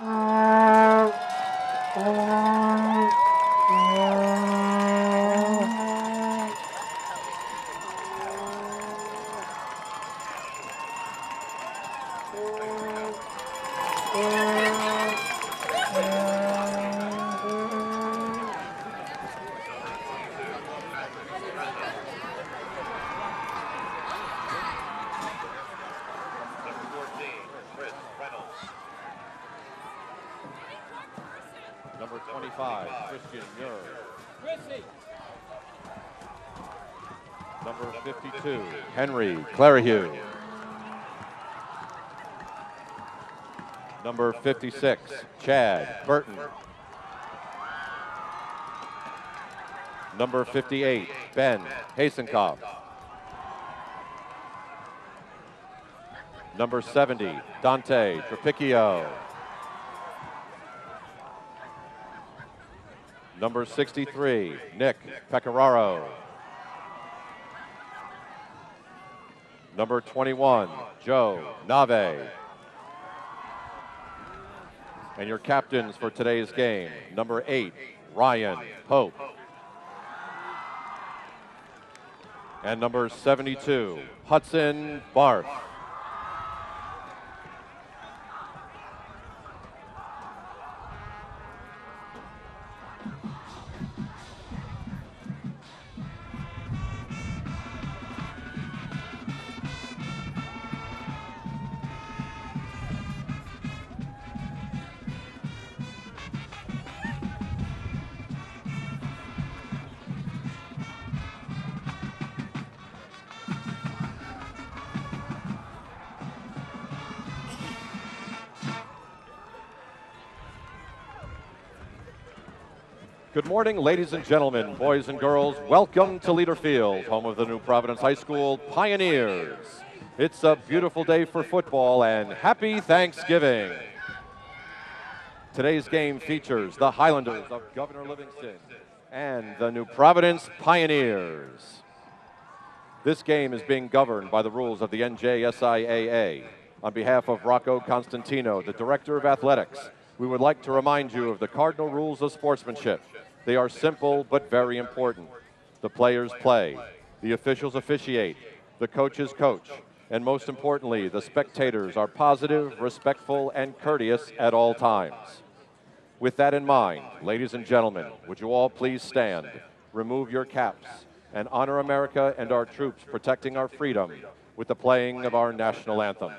Oh. Henry Clarihew. Number 56, Chad Burton. Number 58, Ben Hasenkopf. Number 70, Dante Trapicchio. Number 63, Nick Pecoraro. Number 21, Joe Nave. And your captains for today's game, number 8, Ryan Pope. And number 72, Hudson Barth. Morning, ladies and gentlemen, boys and girls. Welcome to Leader Field, home of the New Providence High School Pioneers. It's a beautiful day for football and happy Thanksgiving. Today's game features the Highlanders of Governor Livingston and the New Providence Pioneers. This game is being governed by the rules of the NJSIAA. On behalf of Rocco Constantino, the Director of Athletics, we would like to remind you of the cardinal rules of sportsmanship. They are simple but very important. The players play, the officials officiate, the coaches coach, and most importantly, the spectators are positive, respectful, and courteous at all times. With that in mind, ladies and gentlemen, would you all please stand, remove your caps, and honor America and our troops protecting our freedom with the playing of our national anthem.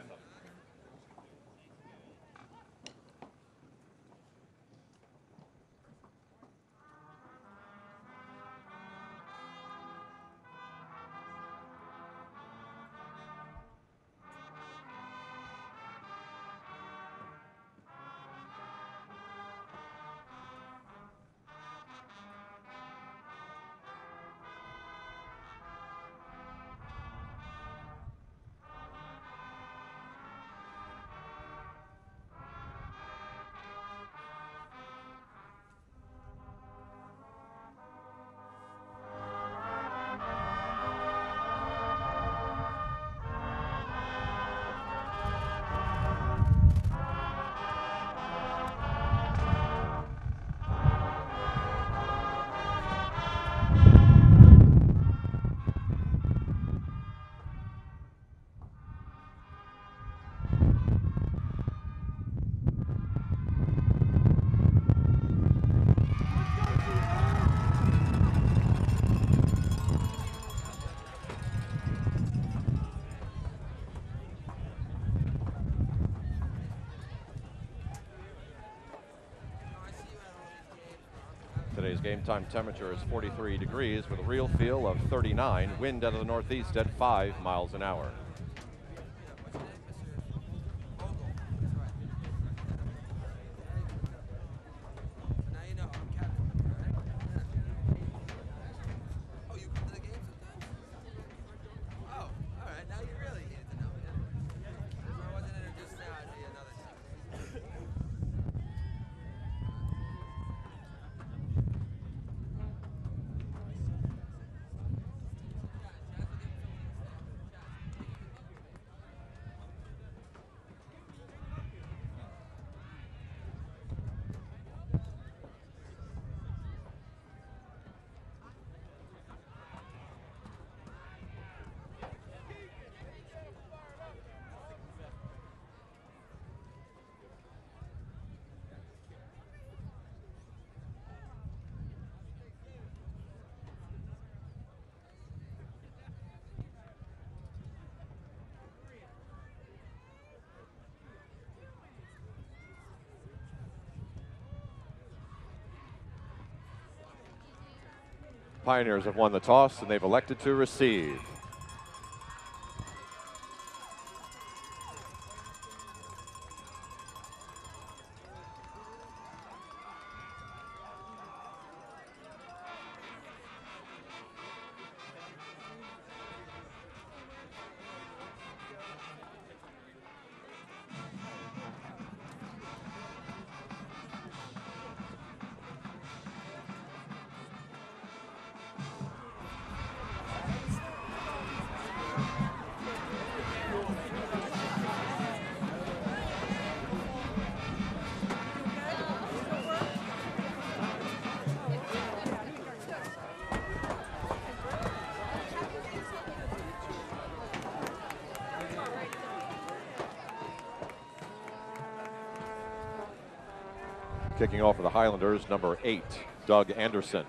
Game time temperature is 43 degrees with a real feel of 39, wind out of the northeast at 5 miles an hour. Now you know I'm captain, right? Oh, you come to the game sometimes? Oh, all right. Now you really need to know. If I wasn't introduced now, I'd be another time. Pioneers have won the toss and they've elected to receive. Off for the Highlanders, number eight, Doug Anderson.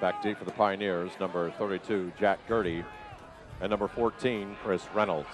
Back deep for the Pioneers, number 32, Jack Gertie, and number 14, Chris Reynolds.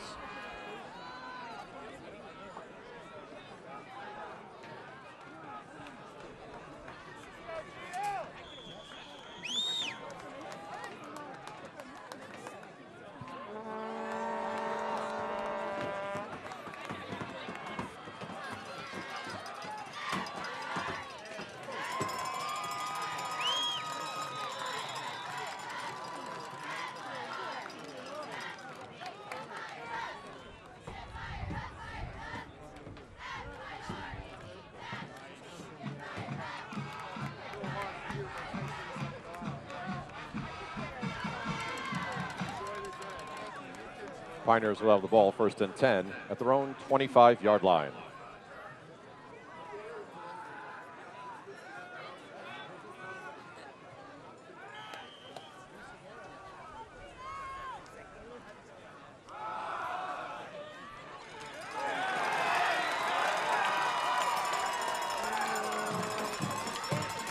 Pioneers will have the ball first and 10 at their own 25 yard line.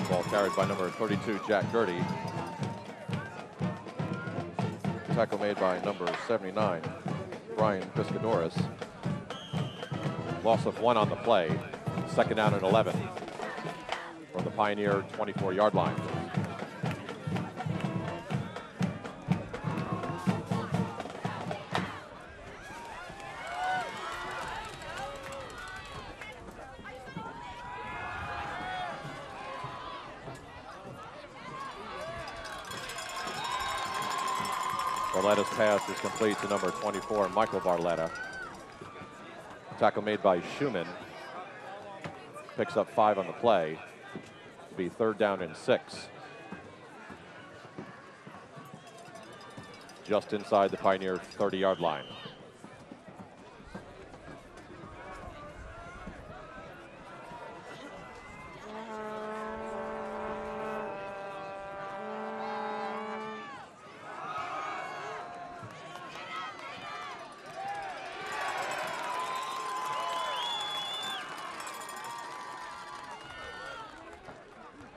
Ball carried by number 32, Jack Gertie. Tackle made by number 79, Brian Piscadoris. Loss of one on the play. Second down and 11 from the Pioneer 24 yard line. 24, Michael Barletta. Tackle made by Schumann. Picks up five on the play. Be third down and six. Just inside the Pioneer 30 yard line.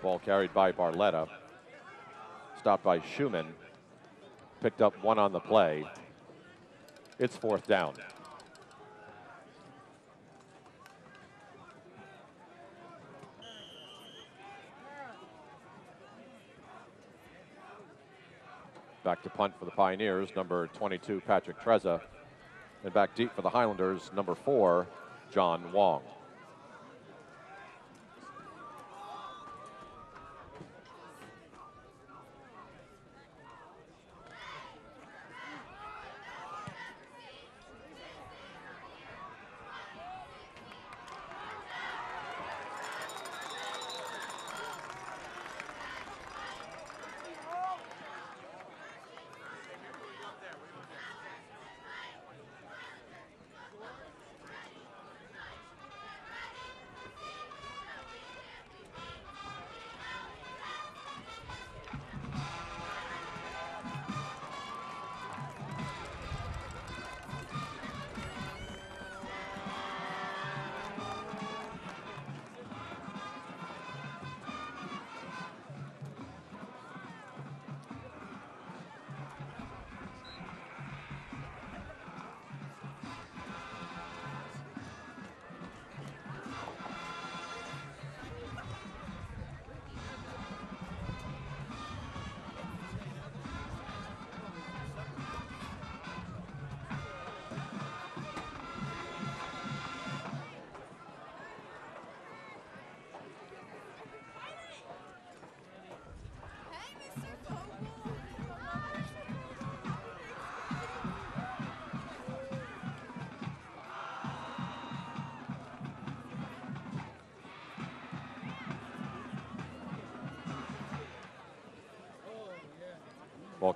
Ball carried by Barletta. Stopped by Schumann. Picked up one on the play. It's fourth down. Back to punt for the Pioneers, number 22, Patrick Trezza. And back deep for the Highlanders, number four, John Wong.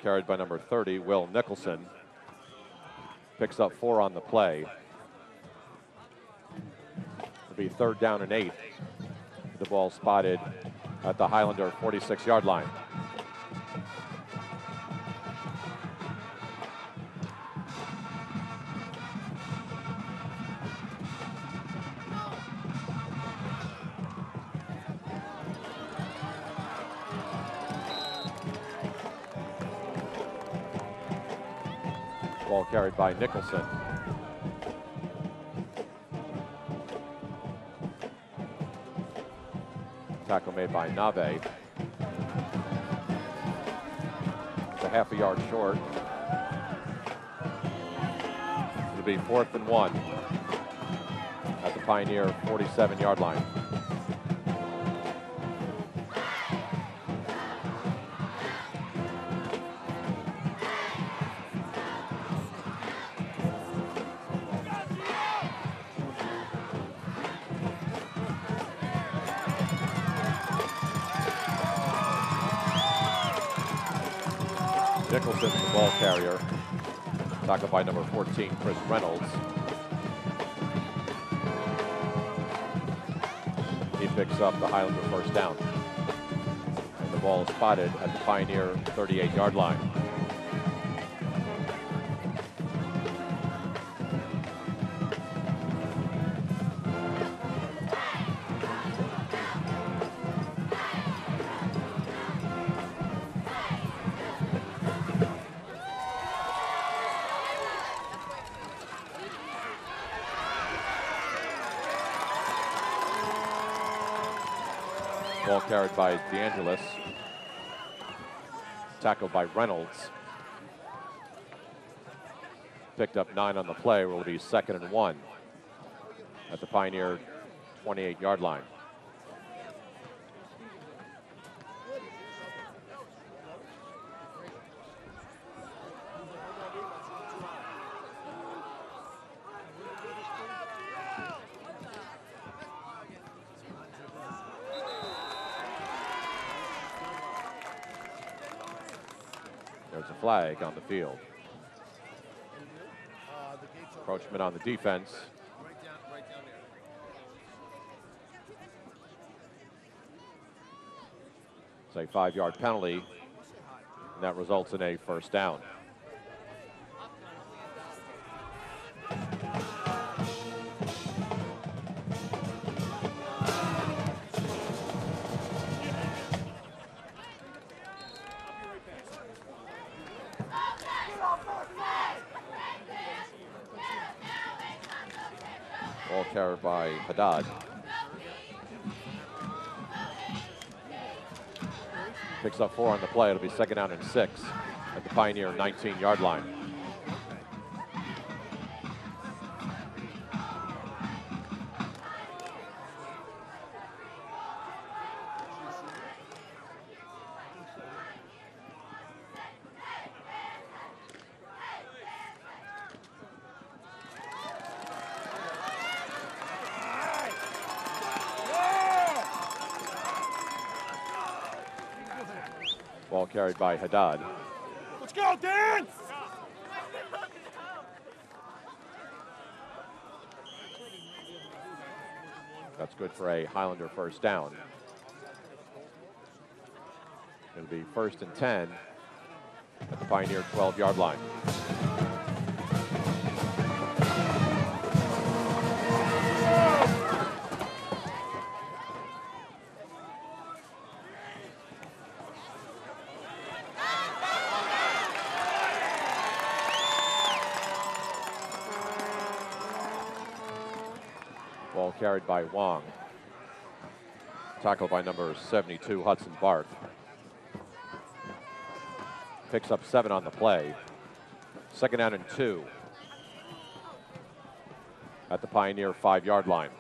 Carried by number 30, Will Nicholson. Picks up four on the play. It'll be third down and eight. The ball spotted at the Highlander 46 yard line. Carried by Nicholson. Tackle made by Nave. It's a half a yard short. It'll be fourth and one at the Pioneer 47 yard line. Nicholson, the ball carrier. Tackled by number 14, Chris Reynolds. He picks up the Highlander first down. And the ball is spotted at the Pioneer 38 yard line. By Reynolds. Picked up nine on the play. Will be second and one at the Pioneer 28 yard line. There's a flag on the field. Encroachment on the defense. It's a five yard penalty, and that results in a first down. Play. It'll be second down and six at the Pioneer 19 yard line. By Haddad. Let's go, Dan! That's good for a Highlander first down. It'll be first and 10 at the Pioneer 12 yard line. By Wong. Tackled by number 72, Hudson Barth. Picks up seven on the play. Second down and two at the Pioneer five yard line.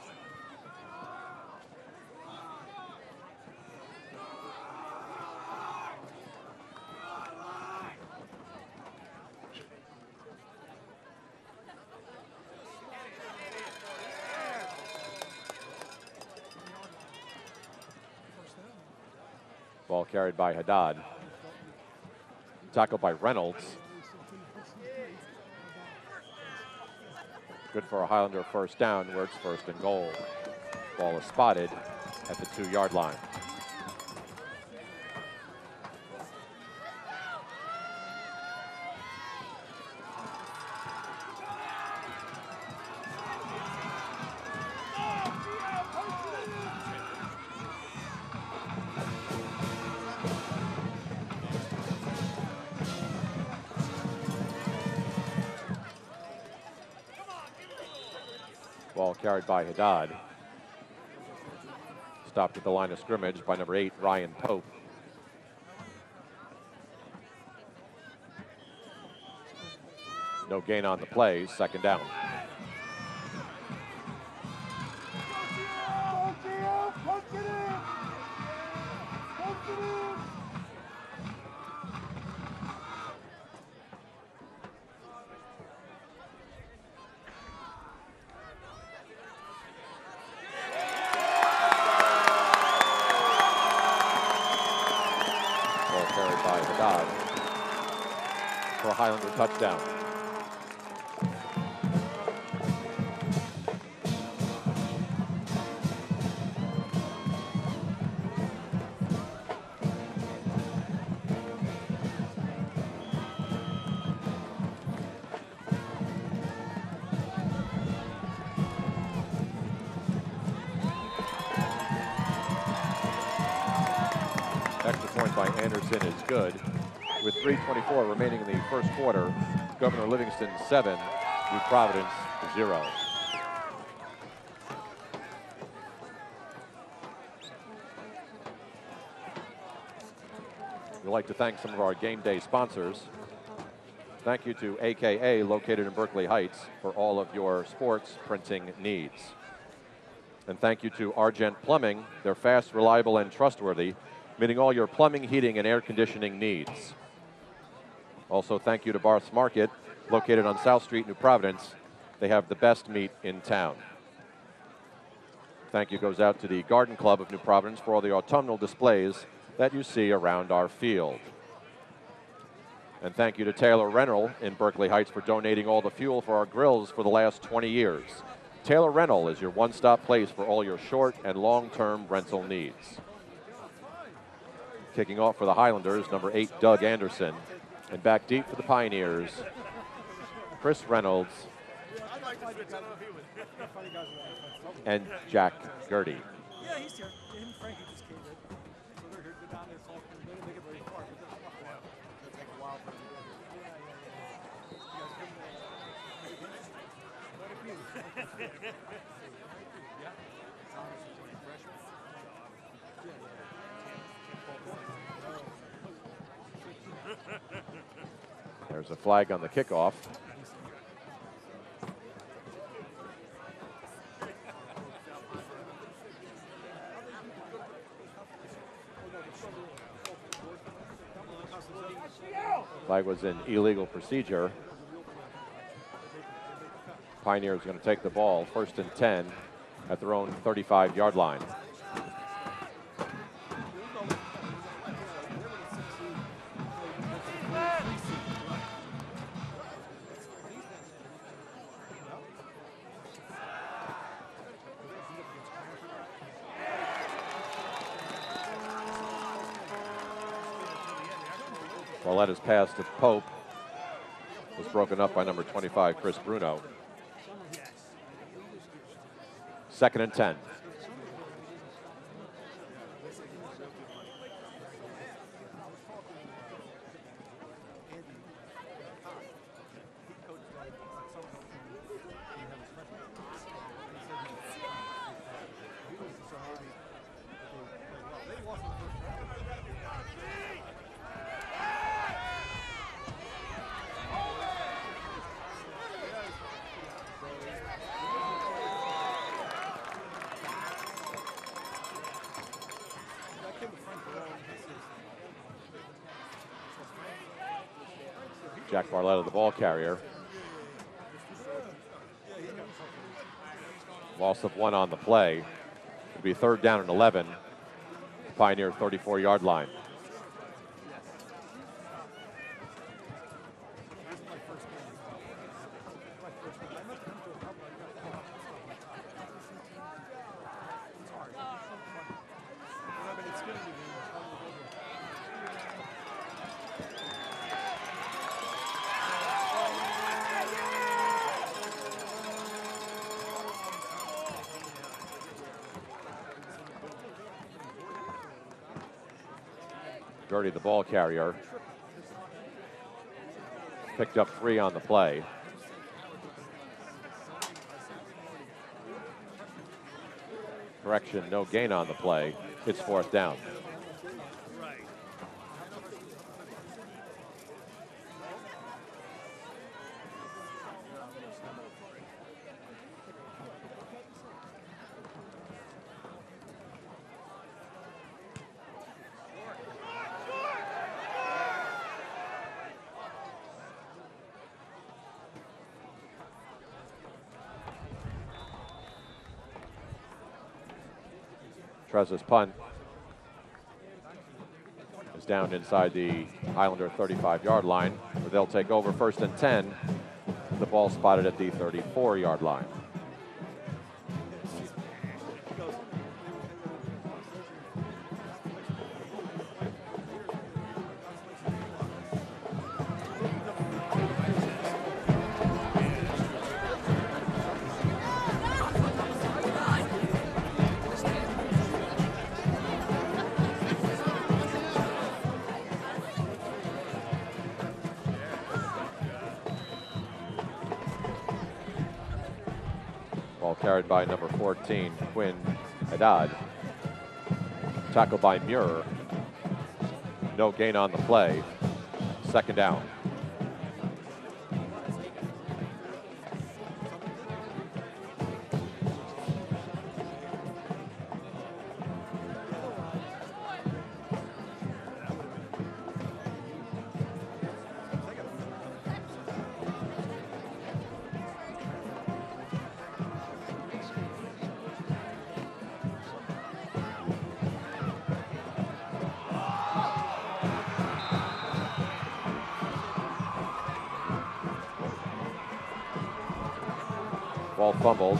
Ball carried by Haddad. Tackled by Reynolds. Good for a Highlander first down where it's first and goal. Ball is spotted at the two yard line. Haddad. Stopped at the line of scrimmage by number eight, Ryan Pope. No gain on the play, second down. 7, New Providence 0. We'd like to thank some of our game day sponsors. Thank you to AKA, located in Berkeley Heights, for all of your sports printing needs. And thank you to Argent Plumbing. They're fast, reliable, and trustworthy, meeting all your plumbing, heating, and air conditioning needs. Also, thank you to Barth's Market, located on South Street, New Providence. They have the best meat in town. Thank you goes out to the Garden Club of New Providence for all the autumnal displays that you see around our field. And thank you to Taylor Rental in Berkeley Heights for donating all the fuel for our grills for the last 20 years. Taylor Rental is your one stop place for all your short and long term rental needs. Kicking off for the Highlanders, number eight, Doug Anderson. And back deep for the Pioneers, Chris Reynolds and Jack Gertie. Yeah, he's here. Him and Frankie just came in. So they're here. They're down there talking. They didn't make it very far. But they're. It'll take a while for them to get here. Yeah, yeah, yeah. You guys give them a- Let it be. Yeah? Thomas is doing pressure. Yeah, There's a flag on the kickoff. Flag was an illegal procedure. Pioneers going to take the ball first and 10 at their own 35 yard line. Barletta's pass to Pope was broken up by number 25, Chris Bruno. Second and 10. Jack Barletta, the ball carrier. Loss of one on the play. It'll be third down and 11. Pioneer 34 yard line. The ball carrier, picked up three on the play. Correction, no gain on the play. It's fourth down. Trezza's punt is down inside the Highlander 35 yard line, where they'll take over first and 10. The ball spotted at the 34 yard line. 14, Quinn Haddad. Tackled by Muir. No gain on the play. Second down.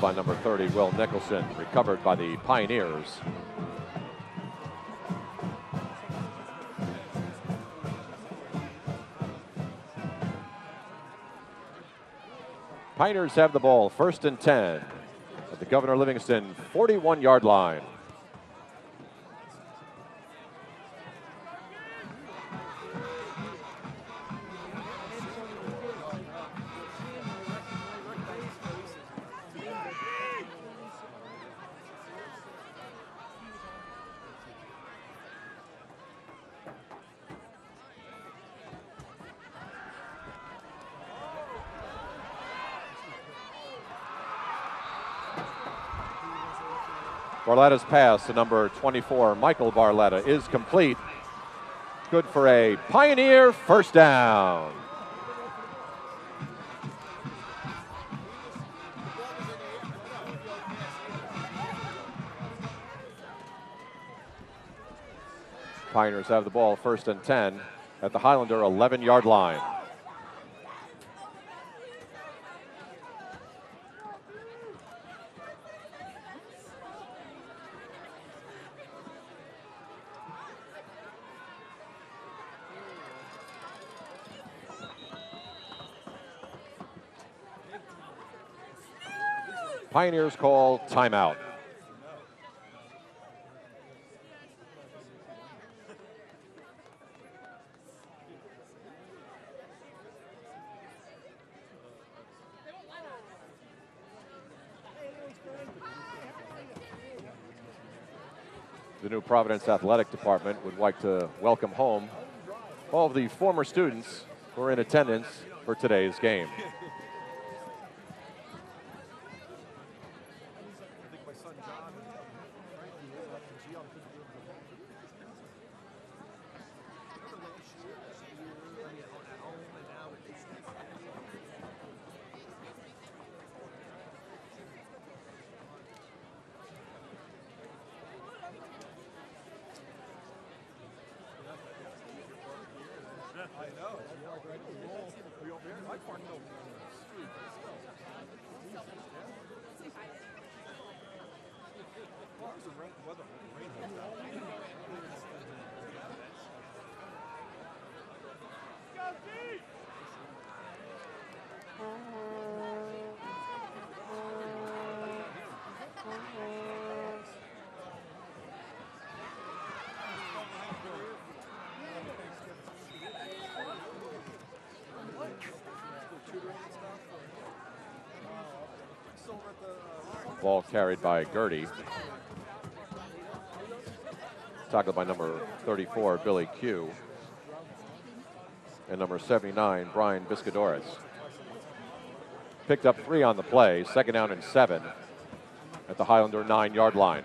By number 30, Will Nicholson, recovered by the Pioneers. Pioneers have the ball, first and 10 at the Governor Livingston 41 yard line. Barletta's pass to number 24, Michael Barletta, is complete. Good for a Pioneer first down. Pioneers have the ball first and 10 at the Highlander 11 yard line. Pioneers call timeout. The new Providence Athletic Department would like to welcome home all of the former students who are in attendance for today's game. I think my son John and Frankie is up in Gian couldn't be able to walk. Remember last year, this year, I mean, at home and now at this I know. I know. I know. We over here. I parked over on the street, but still. Well, it was a rain, weather, rain hook. Ball carried by Gertie. Tackled by number 34, Billy Q. And number 79, Brian Biscadores. Picked up three on the play, second down and seven at the Highlander nine yard line.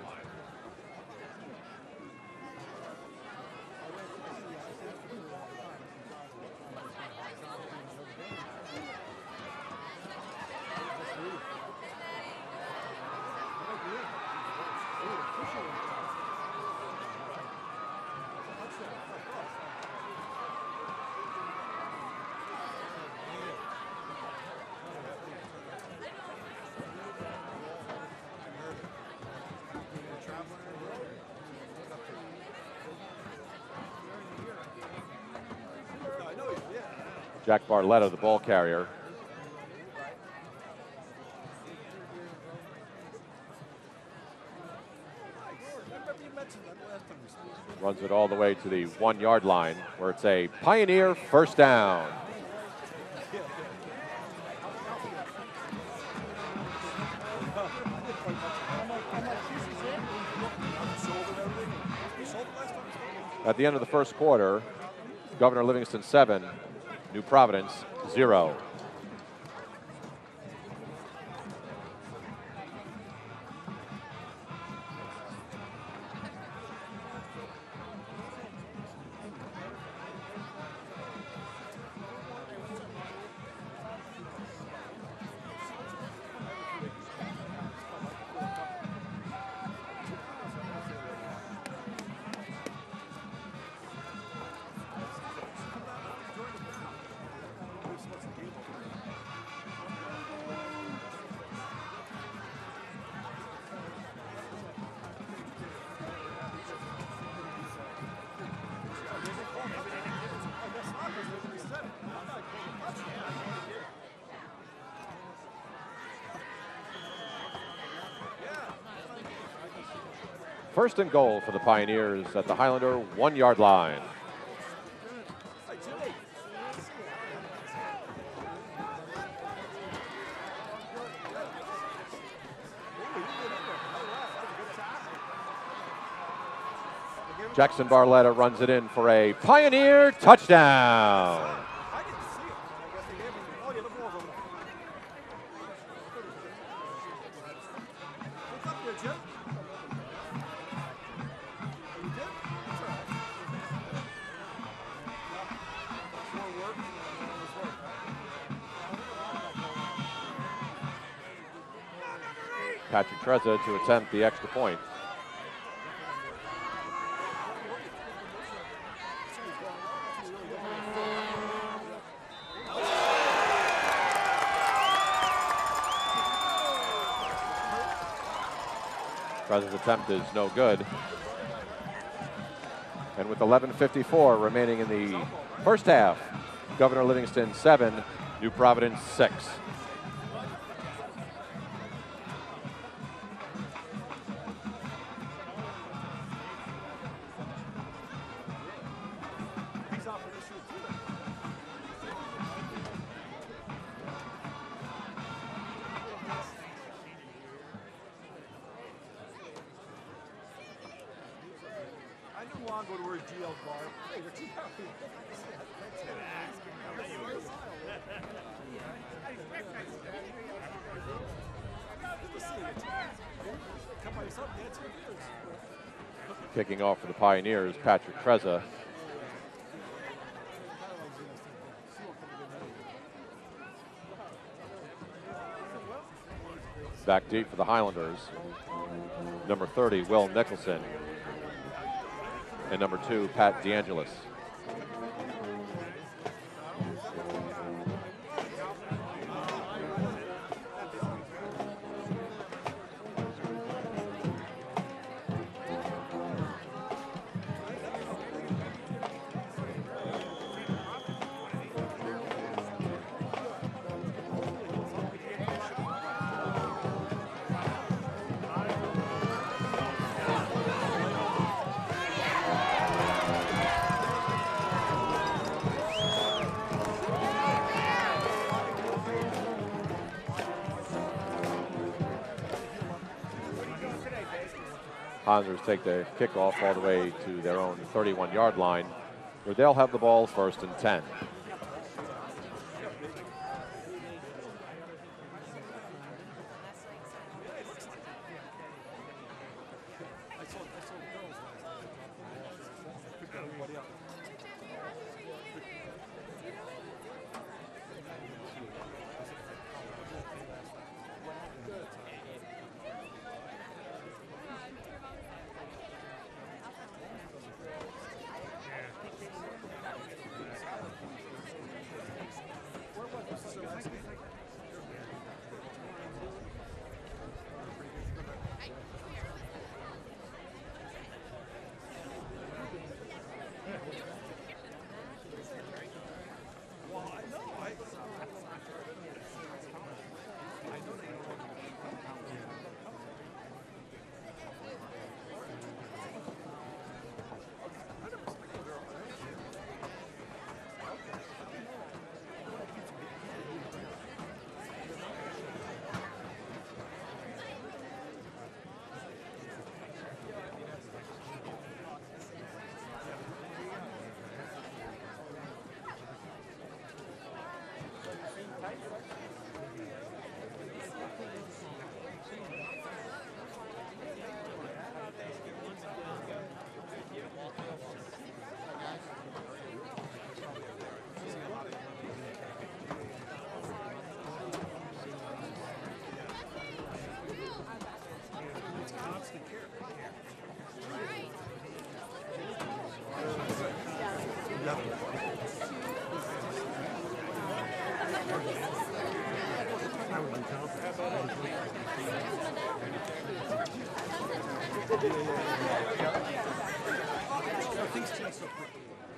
Jack Barletta, the ball carrier. Runs it all the way to the one yard line where it's a Pioneer first down. At the end of the first quarter, Governor Livingston 7, New Providence 0. First and goal for the Pioneers at the Highlander one yard line. Jackson Barletta runs it in for a Pioneer touchdown. Trezza to attempt the extra point. Trezza's attempt is no good. And with 11.54 remaining in the first half, Governor Livingston 7, New Providence 6. Pioneers, Patrick Trezza. Back deep for the Highlanders. Number 30, Will Nicholson. And number two, Pat DeAngelis. Take the kickoff all the way to their own 31 yard line, where they'll have the ball first and 10. I things change so quickly.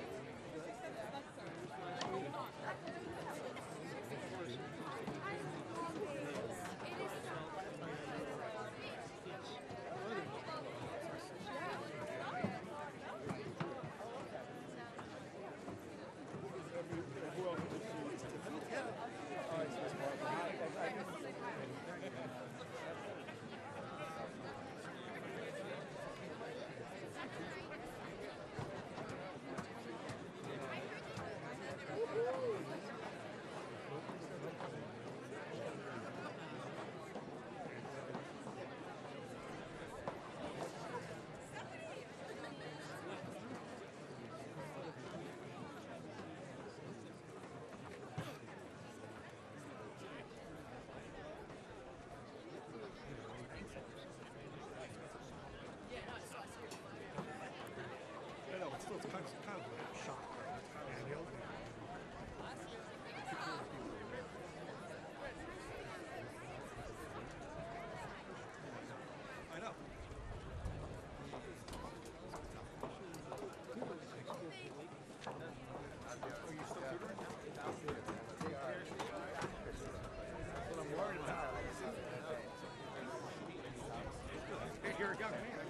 you're Garrett Gowdy.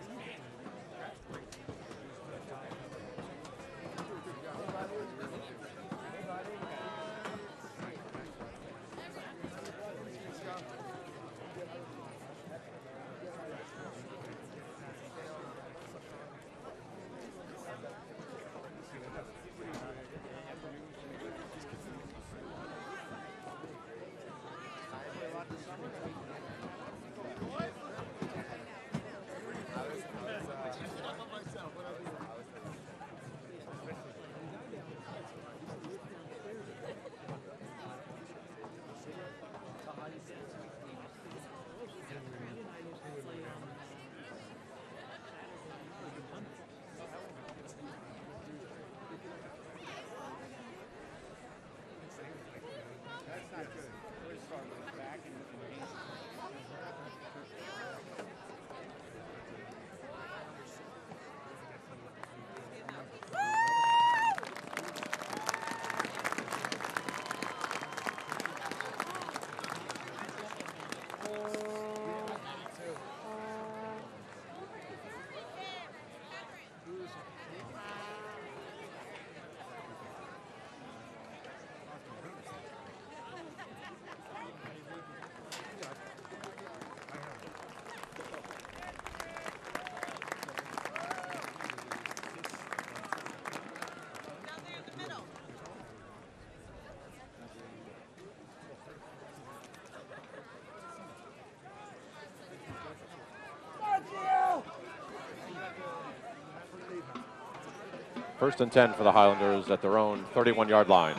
First and 10 for the Highlanders at their own 31 yard line.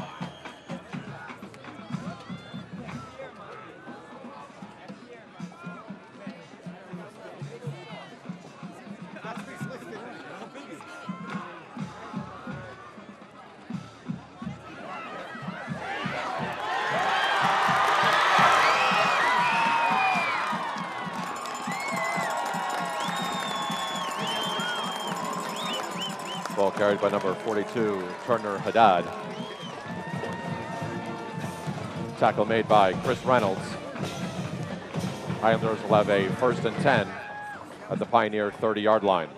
42, Turner Haddad. Tackle made by Chris Reynolds. Highlanders will have a first and 10 at the Pioneer 30 yard line.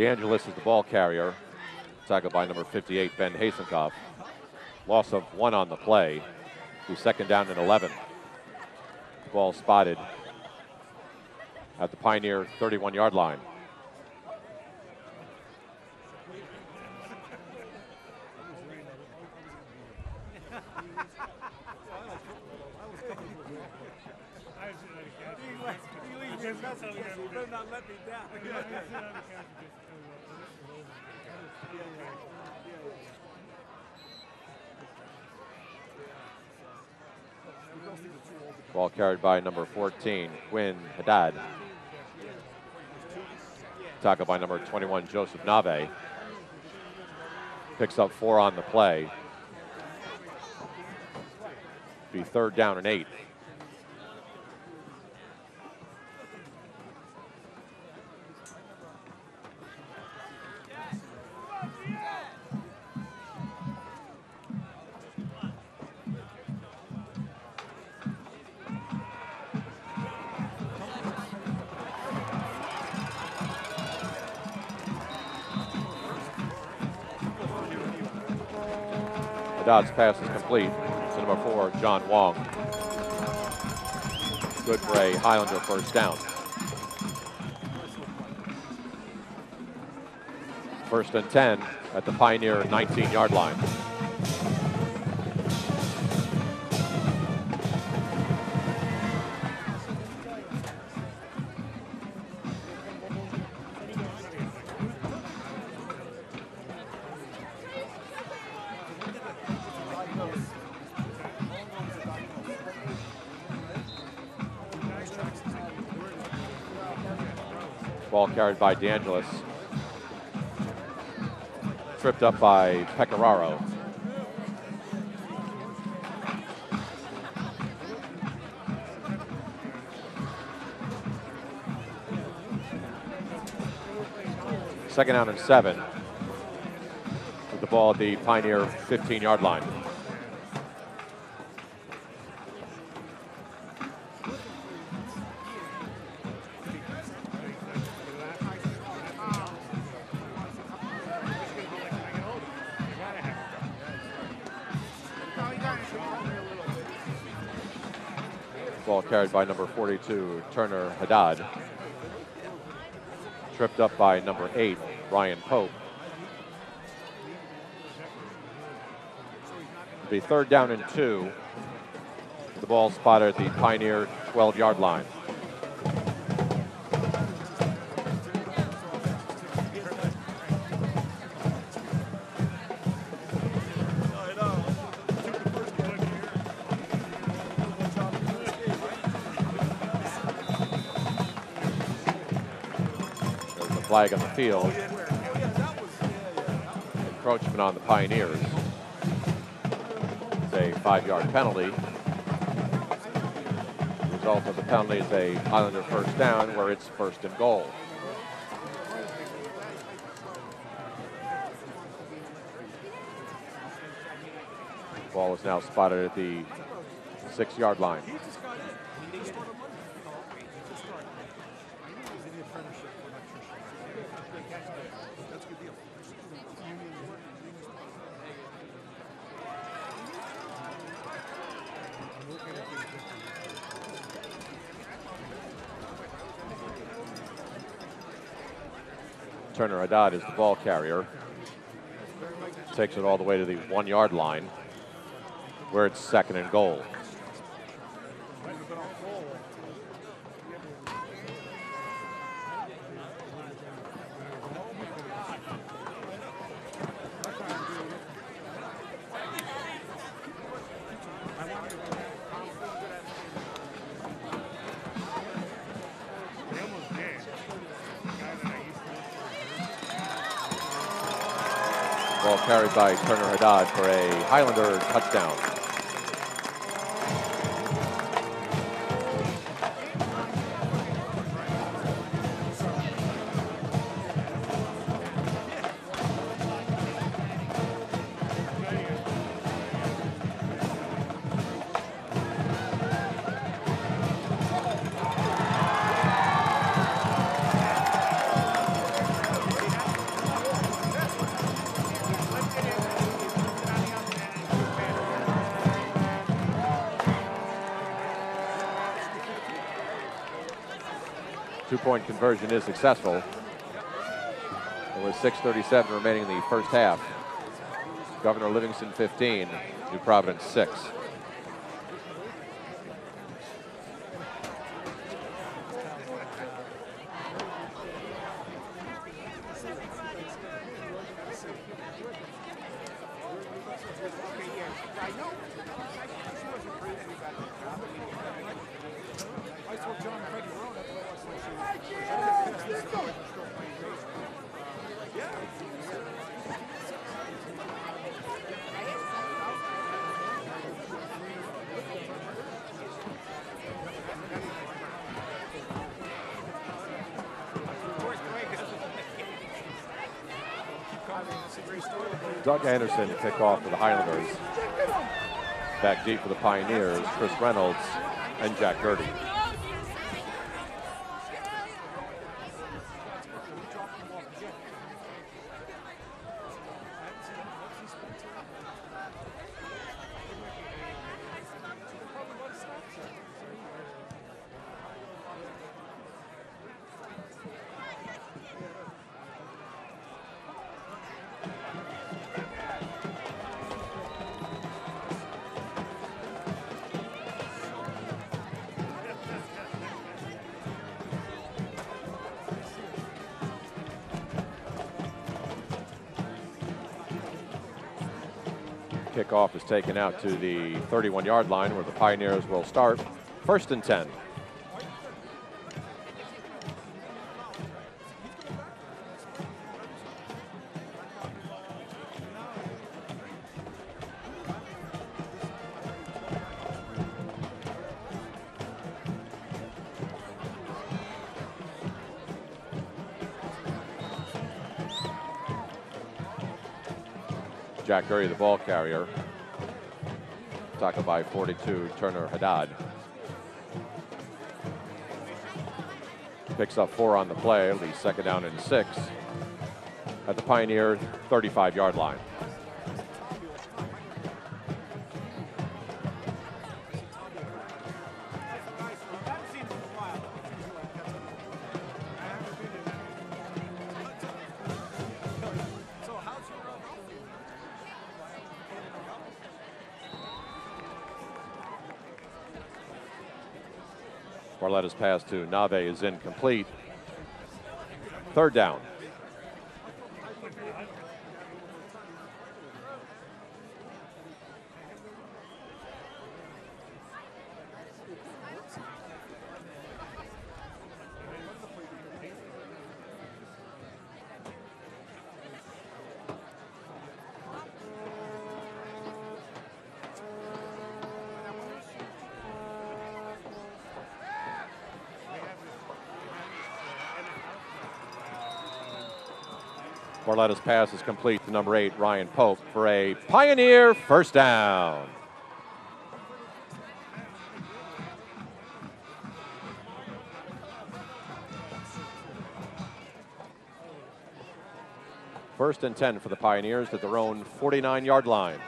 DeAngelis is the ball carrier. Tackled by number 58, Ben Hasenkopf. Loss of one on the play. Be second down and 11. Ball spotted at the Pioneer 31 yard line. Carried by number 14, Quinn Haddad. Tackled by number 21, Joseph Nave. Picks up four on the play. Be third down and eight. Pass is complete to number four, John Wong. Good for a Highlander first down. First and 10 at the Pioneer 19 yard line. By DeAngelis. Tripped up by Pecoraro. Second down and seven. With the ball at the Pioneer 15 yard line. By number 42, Turner Haddad. Tripped up by number eight, Ryan Pope. Be third down and two. The ball spotted at the Pioneer 12 yard line. Flag on the field. Encroachment on the Pioneers. It's a five yard penalty. The result of the penalty is a Highlander first down where it's first and goal. Ball is now spotted at the six yard line. He just got in. He just started Monday. Just started. I knew he was in the apprenticeship for electrician. That's a good deal. Union work. Turner Haddad is the ball carrier. Takes it all the way to the one yard line where it's second and goal. Ball carried by Turner Haddad for a Highlander touchdown. Conversion is successful. With 6.37 remaining in the first half. Governor Livingston 15, New Providence 6. I told John and Freddie Rowan after I watched that show. Still playing baseball. Anderson kick off for the Highlanders. Back deep for the Pioneers, Chris Reynolds and Jack Gertie. Kickoff is taken out to the 31 yard line where the Pioneers will start. First and 10. Gurry, the ball carrier. Tackled by 42, Turner Haddad. Picks up four on the play, leaves second down and six at the Pioneer 35 yard line. Pass to Nave is incomplete. Third down. Barletta's pass is complete to number eight, Ryan Pope, for a Pioneer first down. First and 10 for the Pioneers at their own 49 yard line.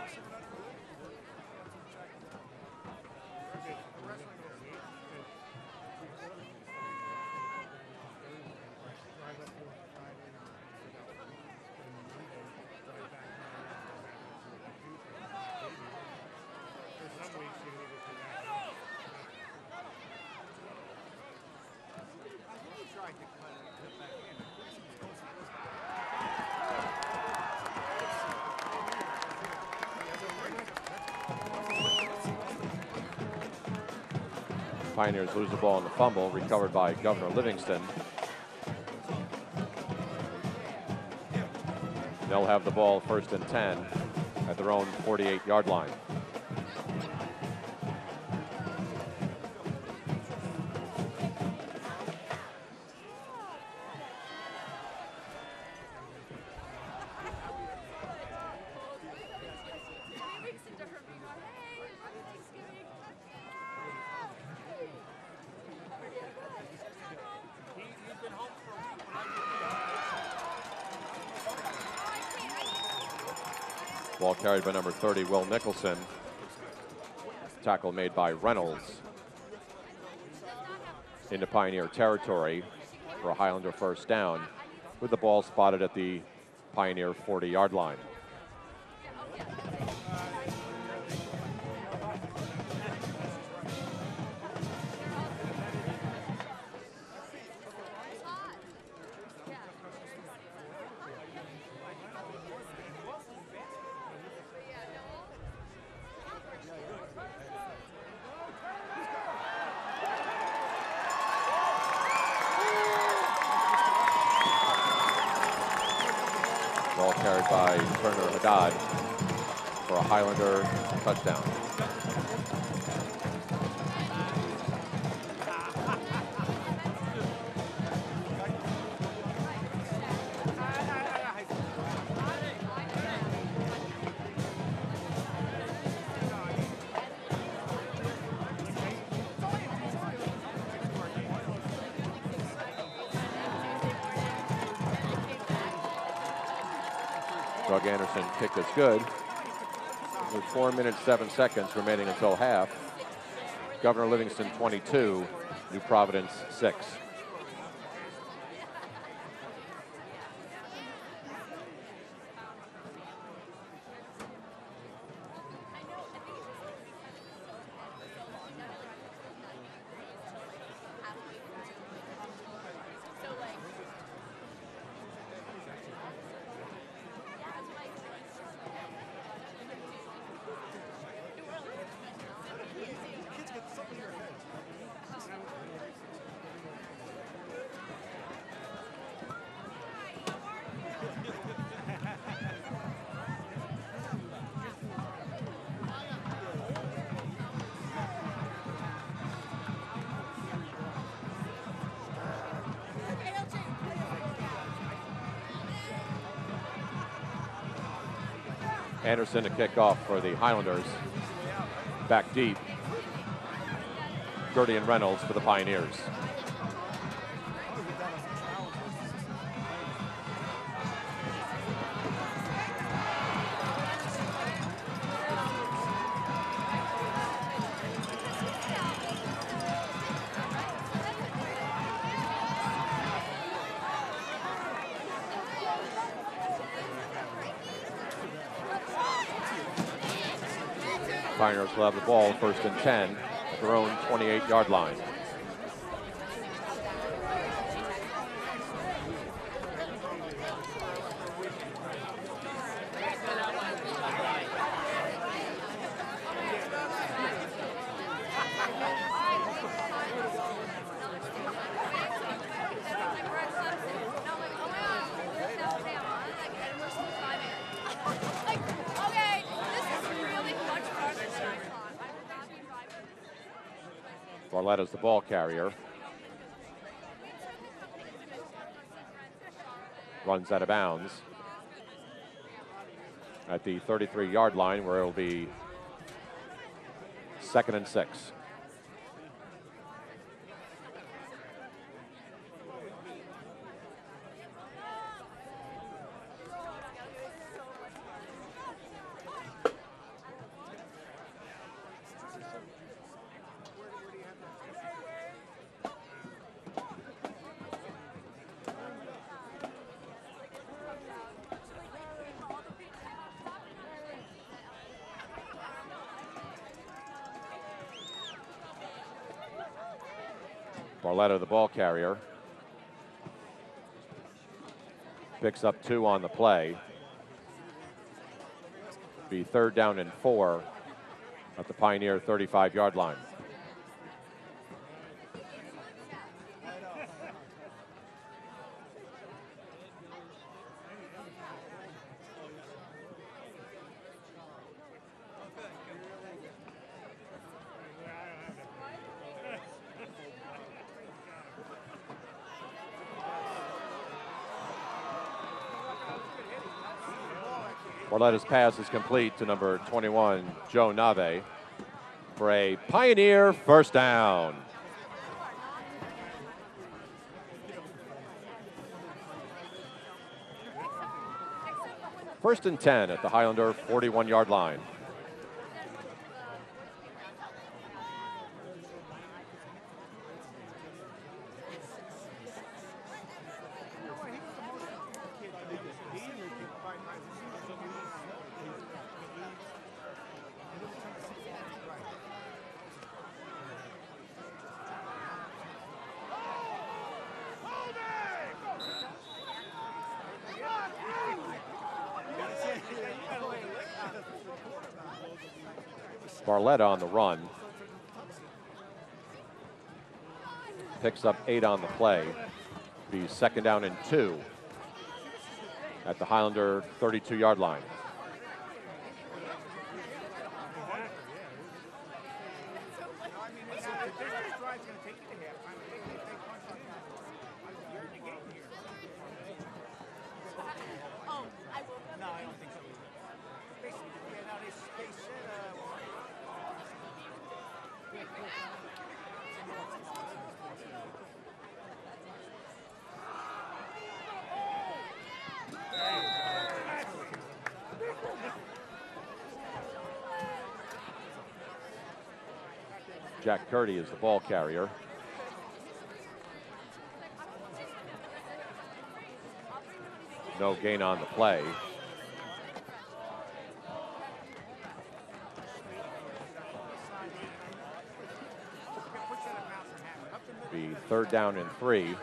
Pioneers lose the ball in the fumble, recovered by Governor Livingston. They'll have the ball first and 10 at their own 48 yard line. Carried by number 30, Will Nicholson. Tackle made by Reynolds into Pioneer territory for a Highlander first down with the ball spotted at the Pioneer 40 yard line. Good. With four minutes, seven seconds remaining until half. Governor Livingston 22, New Providence 6. Anderson to kick off for the Highlanders. Back deep. Gertie and Reynolds for the Pioneers. Will have the ball first and 10 at their own 28 yard line. Okay, this is really much harder than I thought. I would not be driving. Barletta's the ball carrier. Runs out of bounds at the 33 yard line where it'll be second and six. Of the ball carrier. Picks up two on the play. Be third down and four at the Pioneer 35 yard line. Barletta's pass is complete to number 21, Joe Nave, for a Pioneer first down. First and 10 at the Highlander 41 yard line. Barletta on the run. Picks up eight on the play. Be second down and two at the Highlander 32 yard line. Oh, I woke up. No, I don't think so. Basically, yeah, no, they, they said, uh, Jack Curdy is the ball carrier. No gain on the play. Be third down and three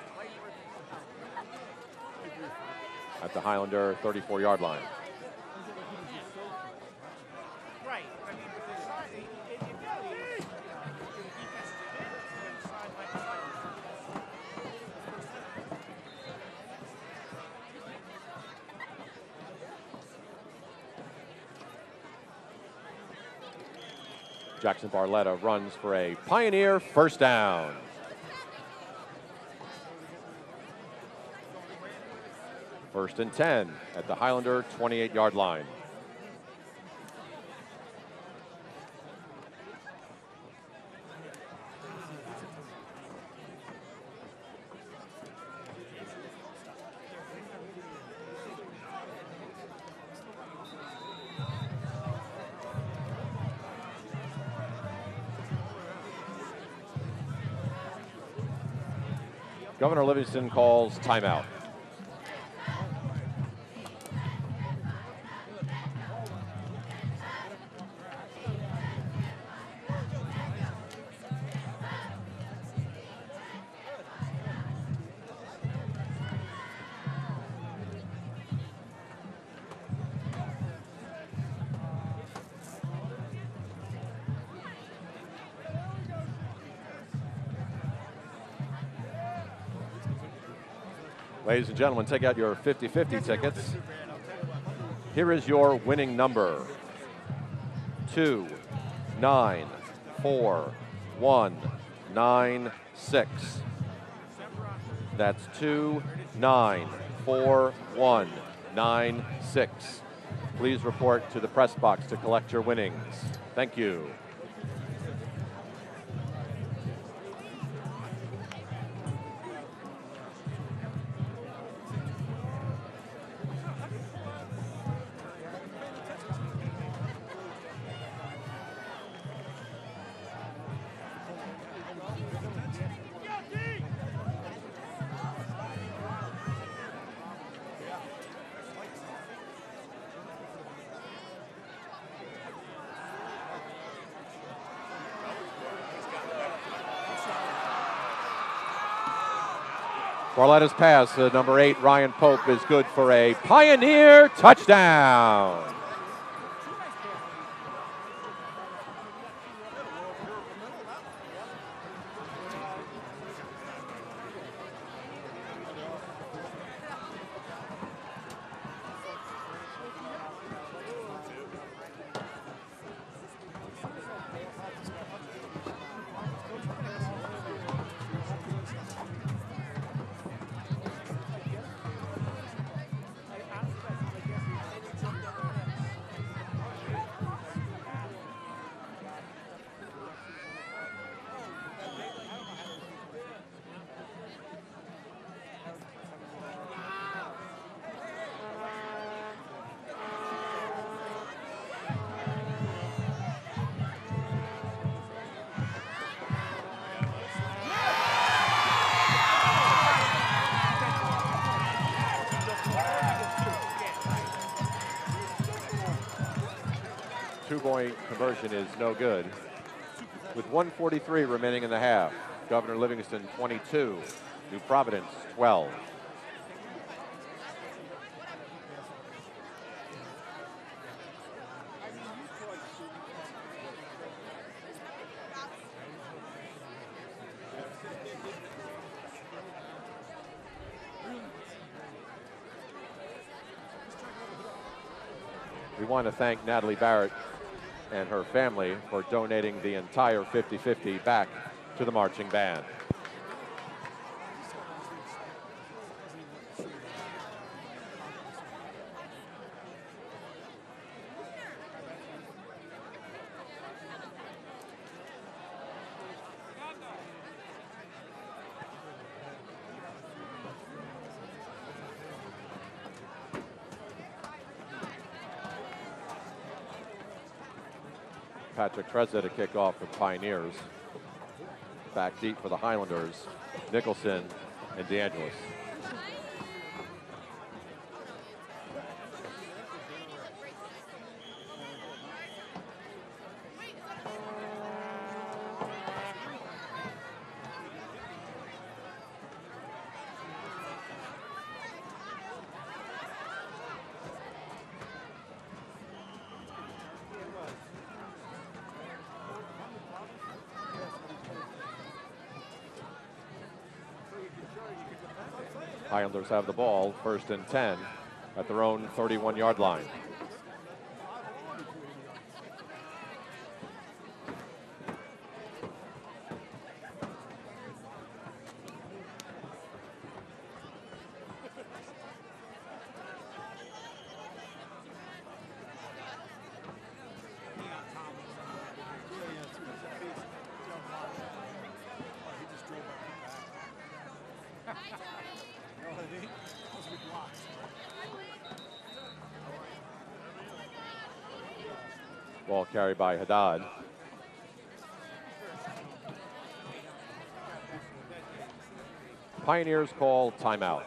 at the Highlander 34 yard line. right. I mean, but the side, it, it, it really is, you know, the defense is advantage. You got a side by side. Jackson Barletta runs for a Pioneer first down. First and 10 at the Highlander 28 yard line. Governor calls timeout. Ladies and gentlemen, take out your 50 50 tickets. Here is your winning number two, nine, four, one, nine, six. That's two, nine, four, one, nine, six. Please report to the press box to collect your winnings. Thank you. Barletta's pass, uh, number eight, Ryan Pope, is good for a Pioneer touchdown. No good. With 143 remaining in the half, Governor Livingston 22, New Providence 12. We want to thank Natalie Barrett and her family for donating the entire 50-50 back to the marching band. Trezza to kick off for Pioneers. Back deep for the Highlanders, Nicholson and DeAngelis. Highlanders have the ball, first and 10 at their own 31 yard line. Ball carried by Haddad. Pioneers call timeout.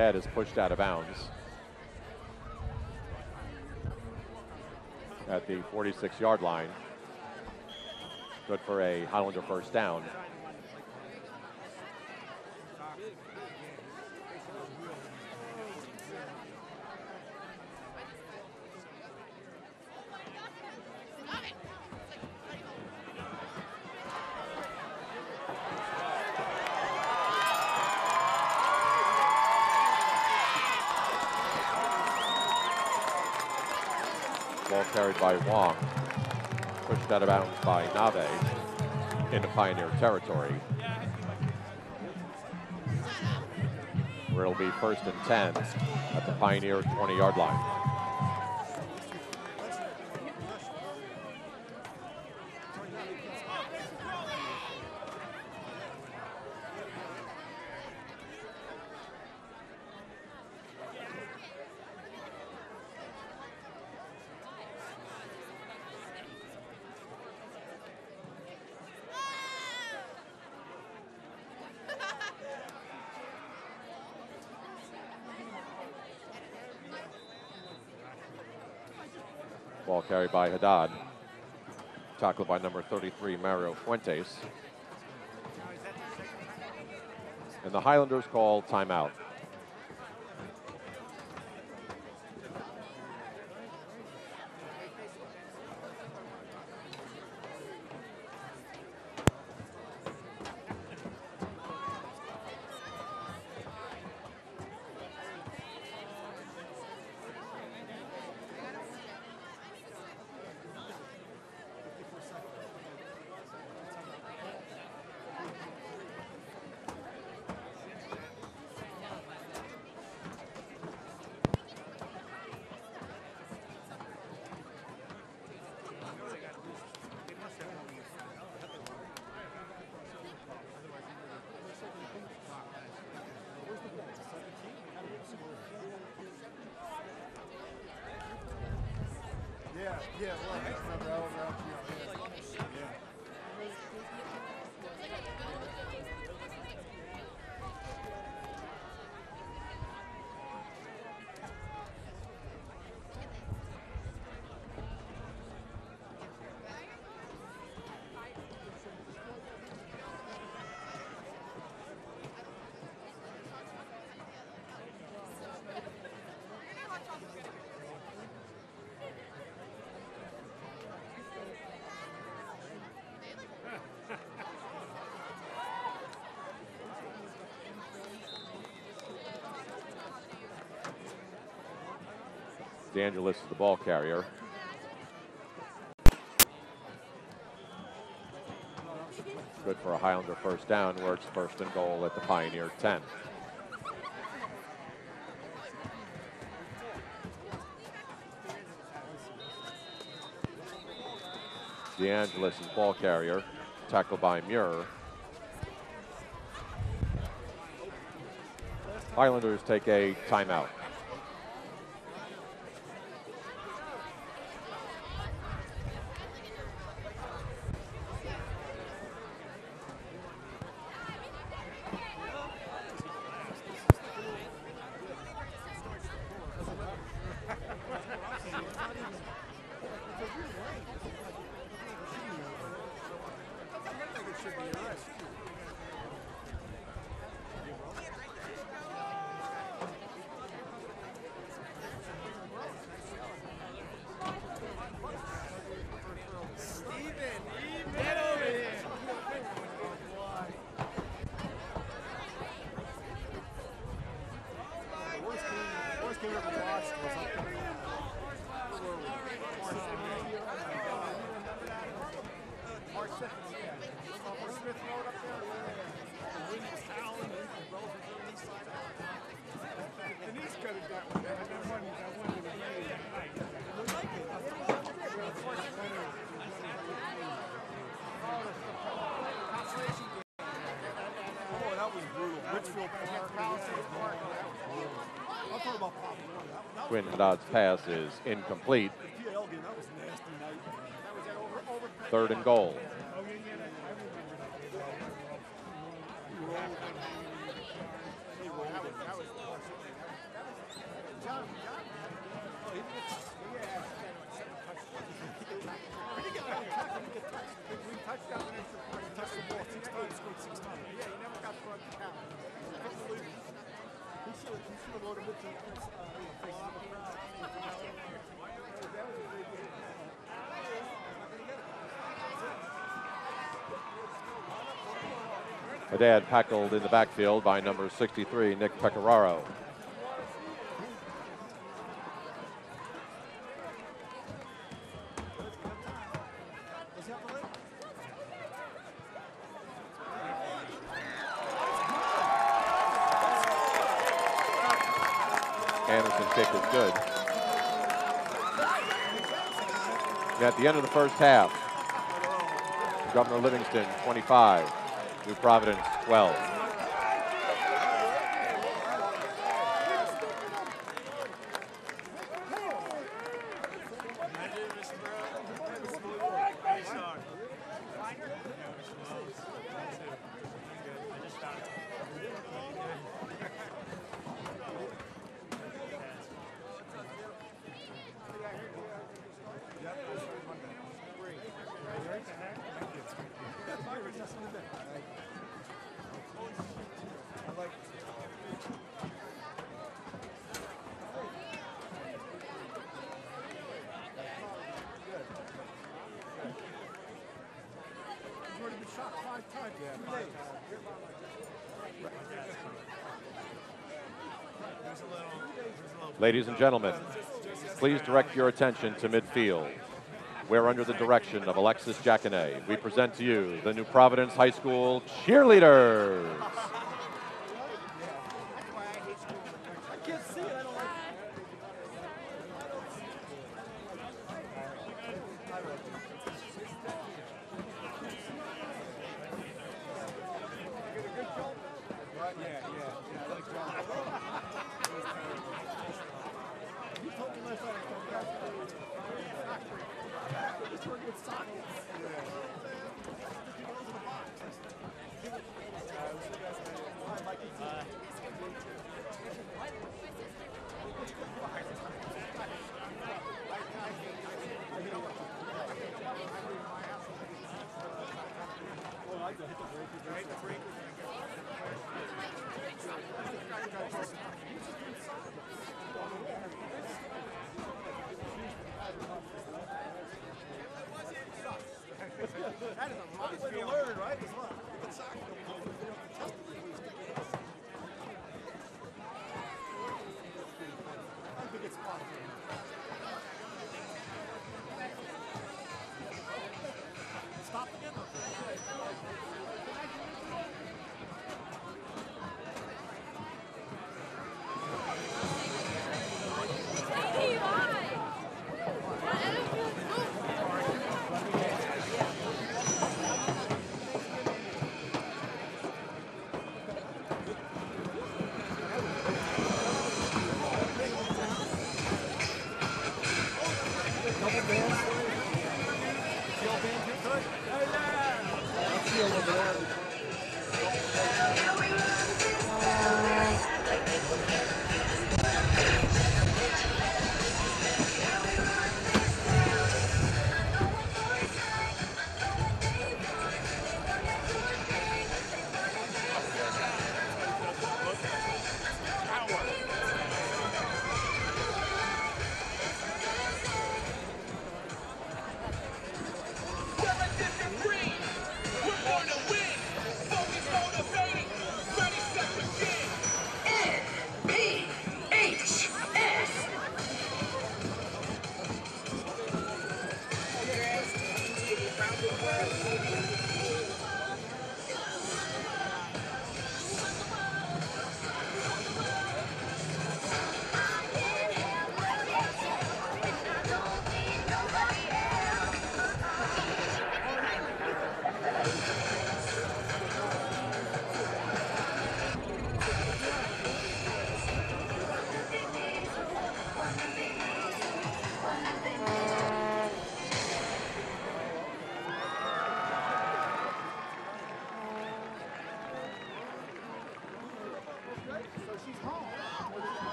Is pushed out of bounds. at the 46 yard line. Good for a Highlander first down. Ball carried by Wong. Pushed out of bounds by Nave into Pioneer territory. Where it'll be first and 10 at the Pioneer 20 yard line. By Haddad. Tackled by number 33, Mario Fuentes. And the Highlanders call timeout. Yeah, yeah, I remember I was out here. Yeah. Oh, DeAngelis is the ball carrier. Good for a Highlander first down, where it's first and goal at the Pioneer 10. DeAngelis is ball carrier, tackled by Muir. Highlanders take a timeout. The worst game, the worst game I ever watched was up there. Mark Smith, yeah. Up on Smith Road up there. The wind was howling, the roads were on the east side. Denise cut it down. And then one, that one in the rain. It looked like it. Well, of course, it's one of- Oh, the- the consolation game. Oh, that was brutal. Ridgefield Park, Palisades Park. That was brutal. I'm talking about Pop Warner. That, that was Quinn Haddad's pass is incomplete. PL game. That was a nasty night. That was at is incomplete. Third and goal. Oh, yeah, yeah, that, I remember that. He rolled and he rolled. That was, that was John, John. Oh, he didn't get, yeah, seven touchdowns. Haddad tackled in the backfield by number 63, Nick Pecoraro. Anderson kick is good. And at the end of the first half, Governor Livingston 25, New Providence 12. Five times. Yeah, five times. Ladies and gentlemen, please direct your attention to midfield, where under the direction of Alexis Jacquenet, we present to you the New Providence High School cheerleaders.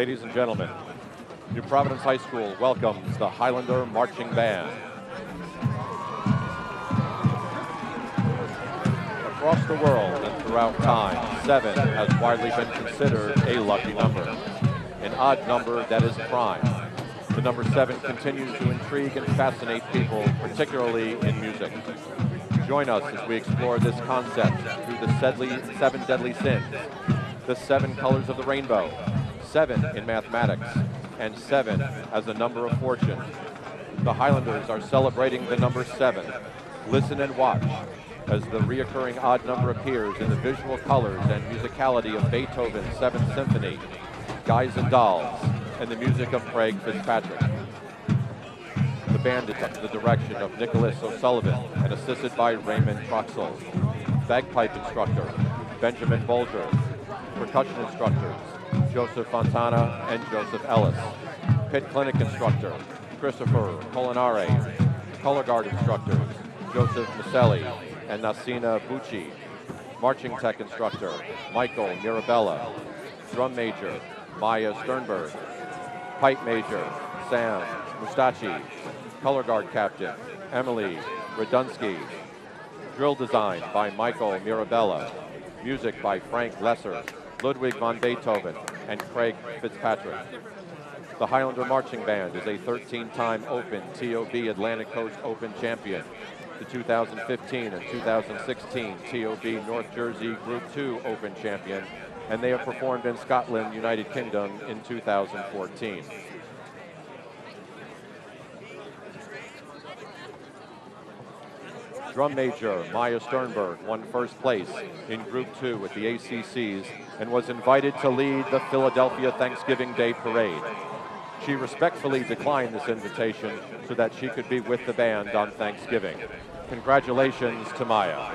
Ladies and gentlemen, New Providence High School welcomes the Highlander Marching Band. Across the world and throughout time, seven has widely been considered a lucky number, an odd number that is prime. The number seven continues to intrigue and fascinate people, particularly in music. Join us as we explore this concept through the seven deadly sins, the seven colors of the rainbow, seven in mathematics, and seven as a number of fortune. The Highlanders are celebrating the number seven. Listen and watch as the reoccurring odd number appears in the visual colors and musicality of Beethoven's Seventh Symphony, Guys and Dolls, and the music of Craig Fitzpatrick. The band is under the direction of Nicholas O'Sullivan and assisted by Raymond Troxel. Bagpipe instructor, Benjamin Bolger. Percussion instructors, Joseph Fontana and Joseph Ellis. Pit clinic instructor, Christopher Colinare. Color guard instructors, Joseph Maselli and Nasina Bucci. Marching tech instructor, Michael Mirabella. Drum major, Maya Sternberg. Pipe major, Sam Mustachi. Color guard captain, Emily Radunsky. Drill design by Michael Mirabella. Music by Frank Loesser, Ludwig van Beethoven, and Craig Fitzpatrick. The Highlander Marching Band is a 13-time Open TOB Atlantic Coast Open champion, the 2015 and 2016 TOB North Jersey Group 2 Open champion, and they have performed in Scotland, United Kingdom in 2014. Drum major Maya Sternberg won first place in Group 2 at the ACCs and was invited to lead the Philadelphia Thanksgiving Day Parade. She respectfully declined this invitation so that she could be with the band on Thanksgiving. Congratulations to Maya.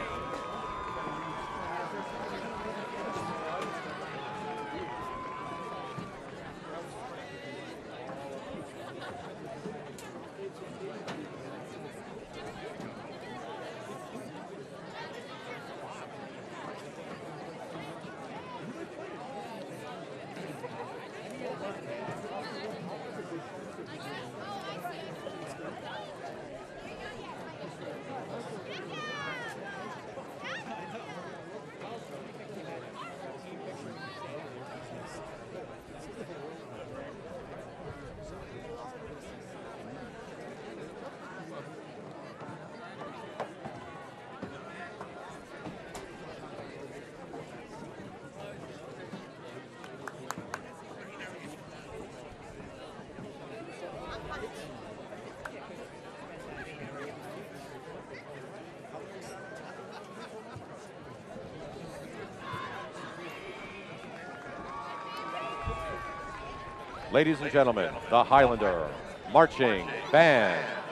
Ladies and gentlemen, the Highlander Marching Band.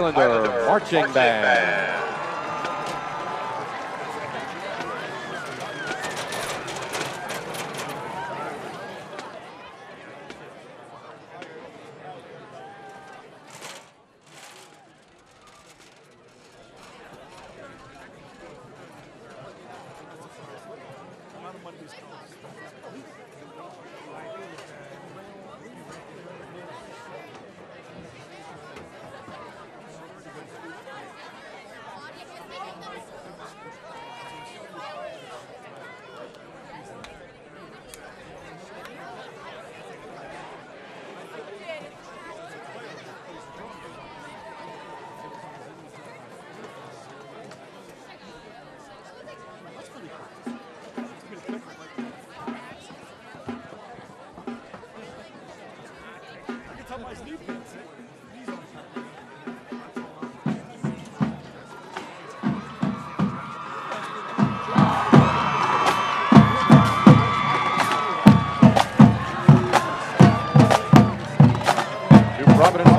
The Highlander Marching Band? I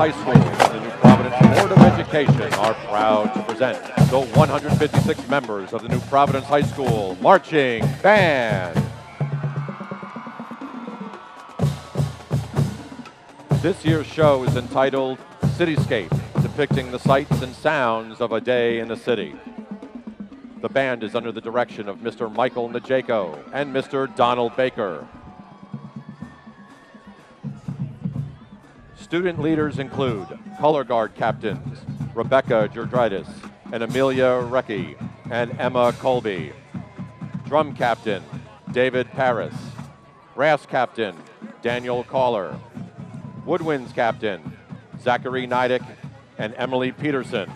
High School the New Providence Board of Education are proud to present the 156 members of the New Providence High School Marching Band. This year's show is entitled Cityscape, depicting the sights and sounds of a day in the city. The band is under the direction of Mr. Michael Najeko and Mr. Donald Baker. Student leaders include color guard captains Rebecca Georgitis and Amelia Recchi and Emma Colby. Drum captain David Paris. Brass captain Daniel Caller. Woodwinds captain Zachary Nidick and Emily Peterson.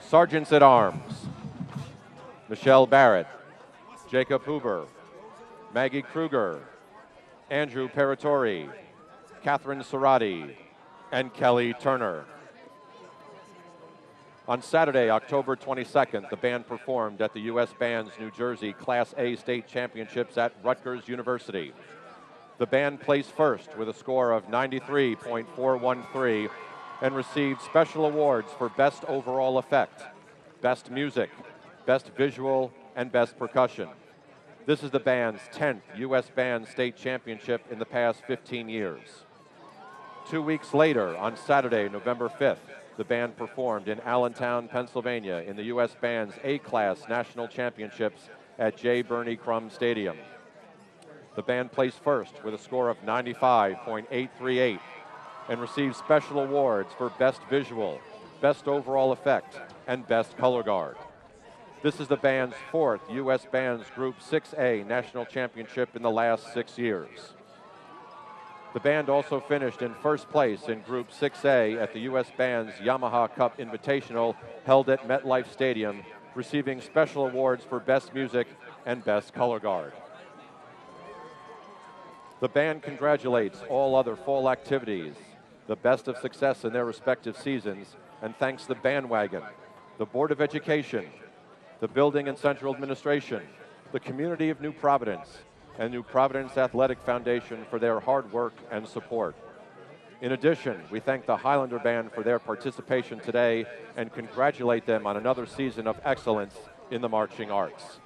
Sergeants at arms Michelle Barrett, Jacob Huber, Maggie Kruger, Andrew Paratori, Catherine Serrati, and Kelly Turner. On Saturday, October 22nd, the band performed at the U.S. Bands New Jersey Class A State Championships at Rutgers University. The band placed first with a score of 93.413 and received special awards for Best Overall Effect, Best Music, Best Visual, and Best Percussion. This is the band's 10th U.S. Band State Championship in the past 15 years. Two weeks later, on Saturday, November 5th, the band performed in Allentown, Pennsylvania in the U.S. Band's A-Class National Championships at J. Birney Crum Stadium. The band placed first with a score of 95.838 and received special awards for Best Visual, Best Overall Effect, and Best Color Guard. This is the band's fourth U.S. Bands Group 6A National Championship in the last six years. The band also finished in first place in Group 6A at the U.S. Band's Yamaha Cup Invitational held at MetLife Stadium, receiving special awards for Best Music and Best Color Guard. The band congratulates all other fall activities, the best of success in their respective seasons, and thanks the bandwagon, the Board of Education, the Building and Central Administration, the community of New Providence, and New Providence Athletic Foundation for their hard work and support. In addition, we thank the Highlander Band for their participation today and congratulate them on another season of excellence in the marching arts.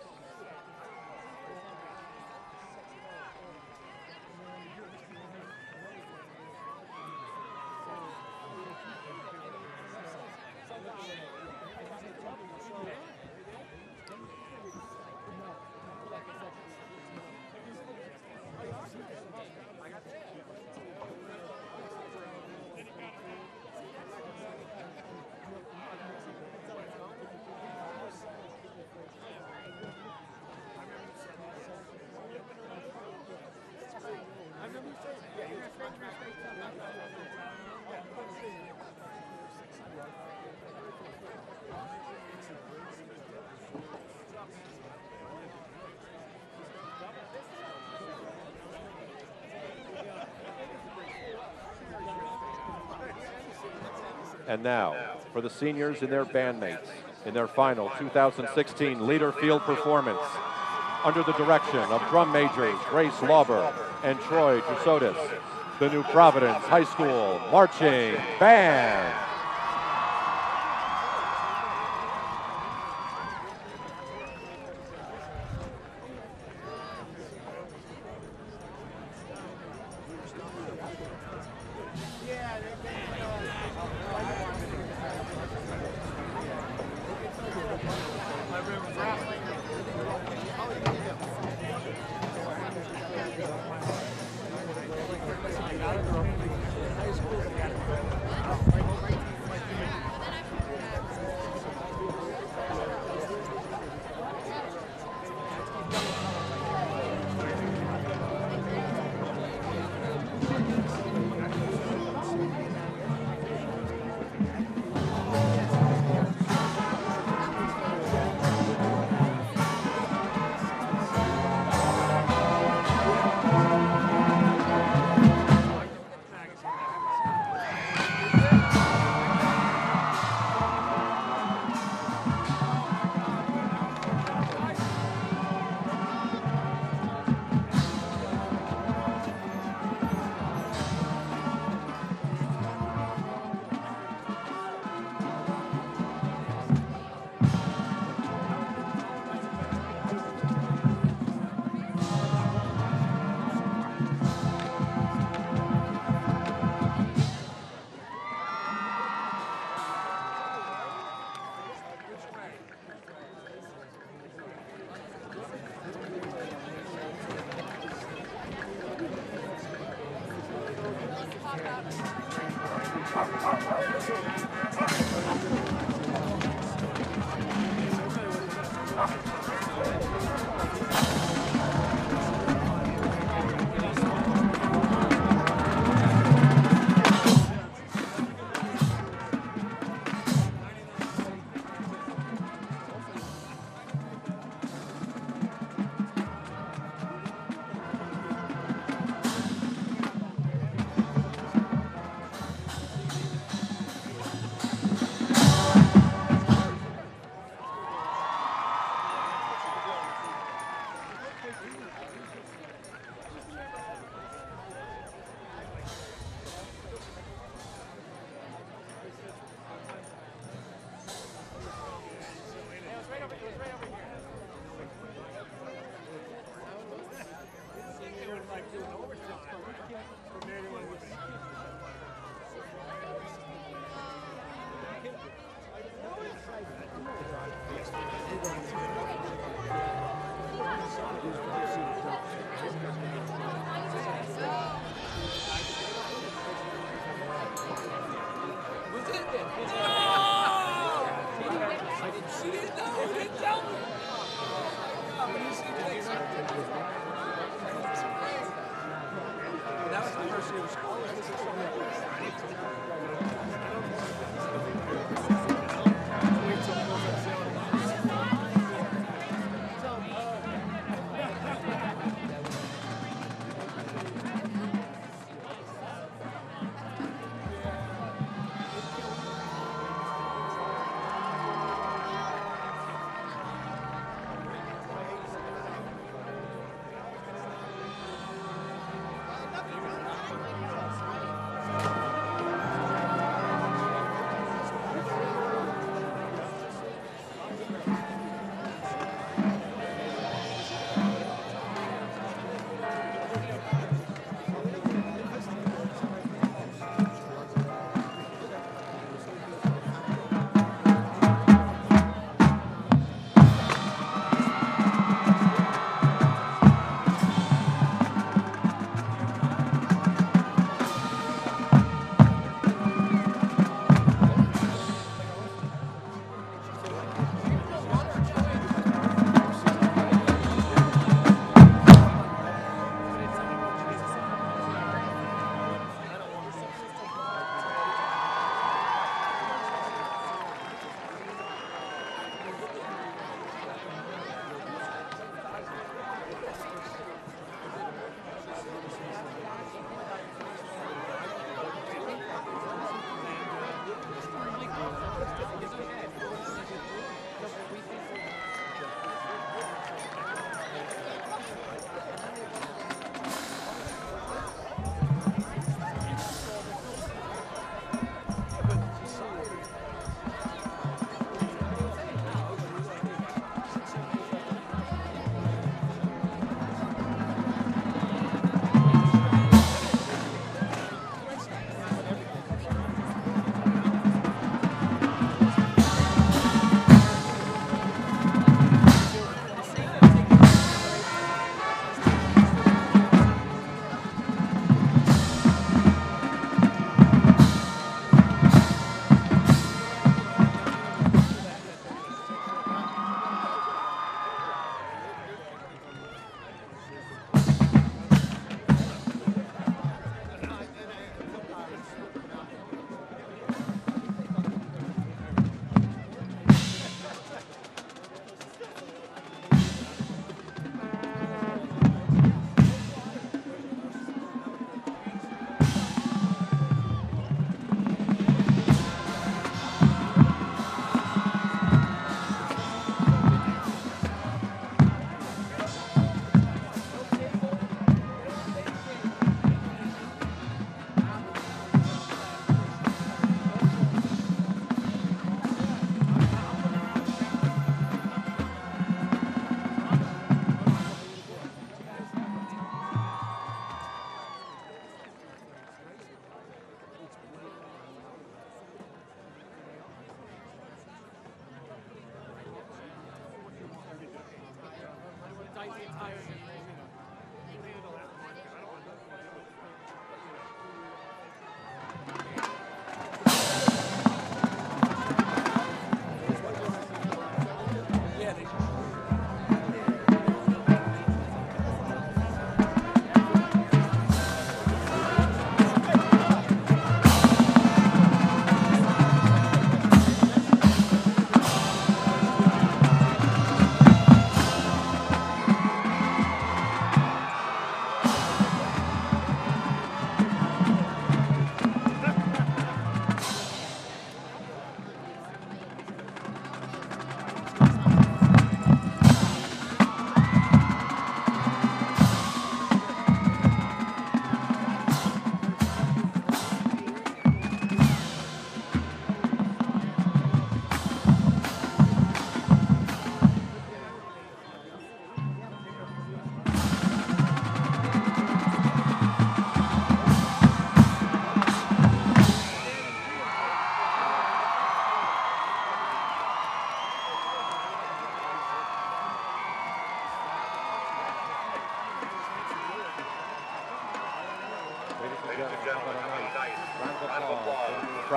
And now, for the seniors and their bandmates in their final 2016 Leader Field performance, under the direction of drum majors Grace Lauber and Troy Drusotis, the New Providence High School Marching Band.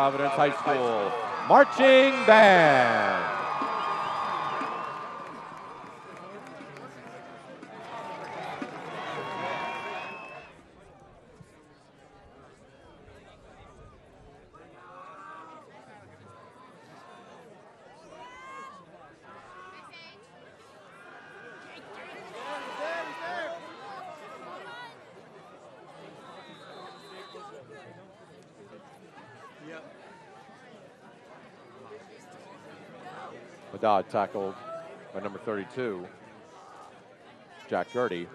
Providence High School Marching Band. Haddad tackled by number 32, Jack Gertie.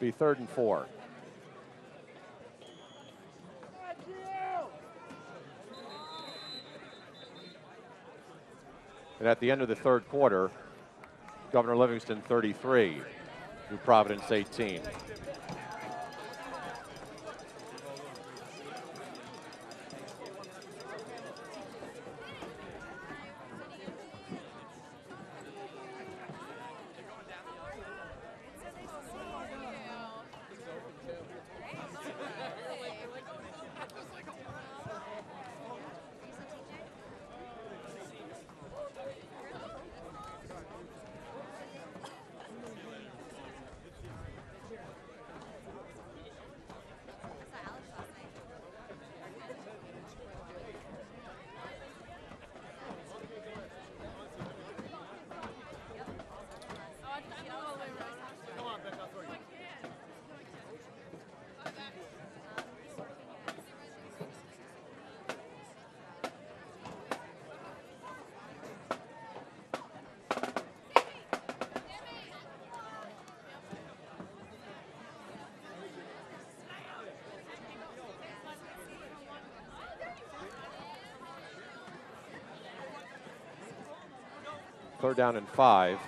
Be third and four. And at the end of the third quarter, Governor Livingston 33, New Providence 18. Third down and five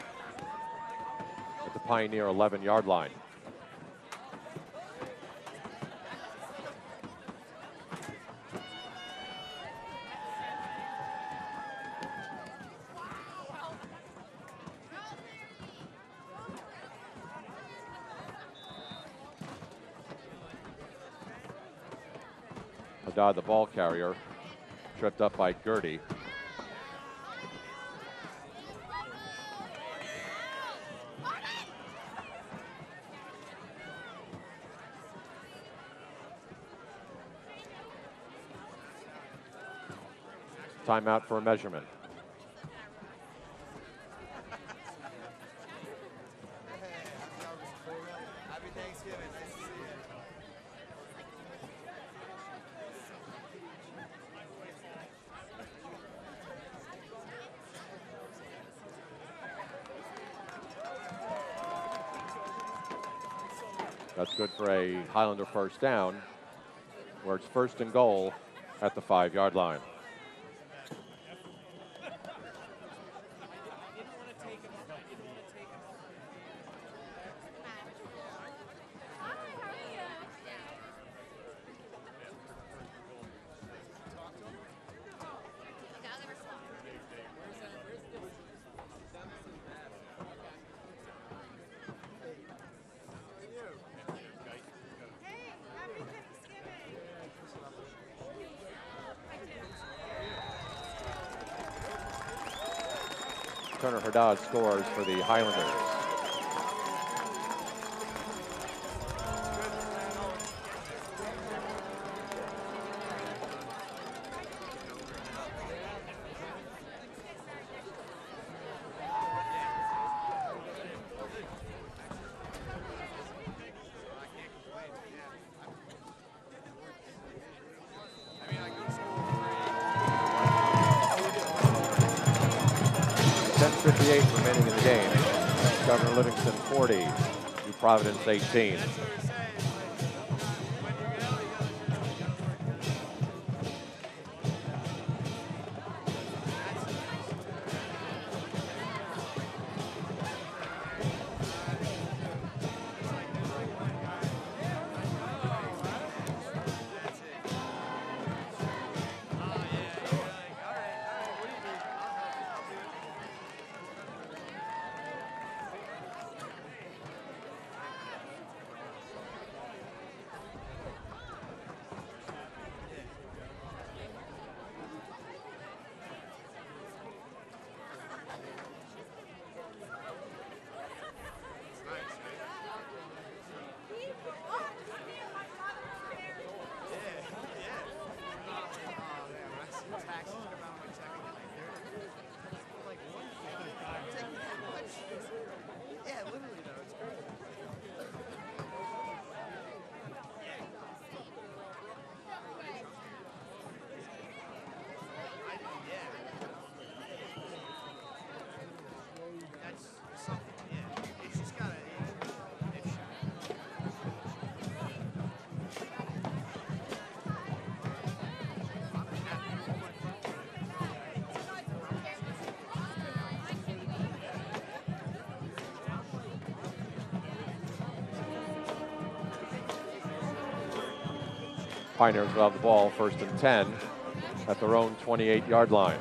at the Pioneer 11 yard line. Haddad, the ball carrier, tripped up by Gertie. Timeout for a measurement. That's good for a Highlander first down, where it's first and goal at the five yard line. Turner Haddad scores for the Highlanders. 18. Pioneers will have the ball first and 10 at their own 28 yard line.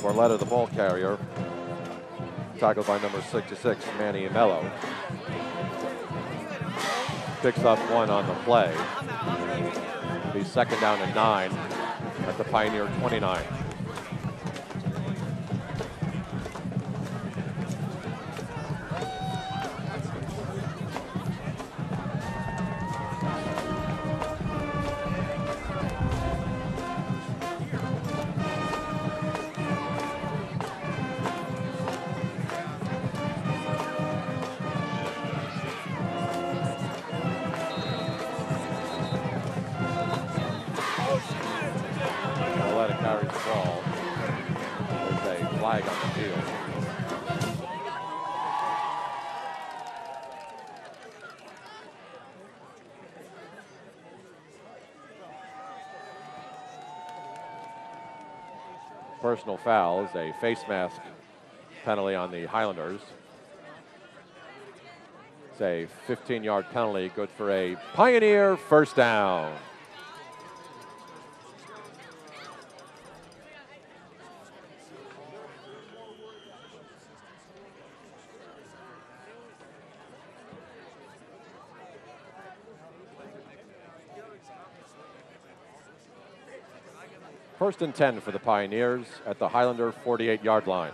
Barletta, the ball carrier, tackled by number 66, Manny Mello. Picks up one on the play. Be second down and nine at the Pioneer 29. Personal foul is a face mask penalty on the Highlanders. It's a 15 yard penalty, good for a Pioneer first down. First and 10 for the Pioneers at the Highlander 48 yard line.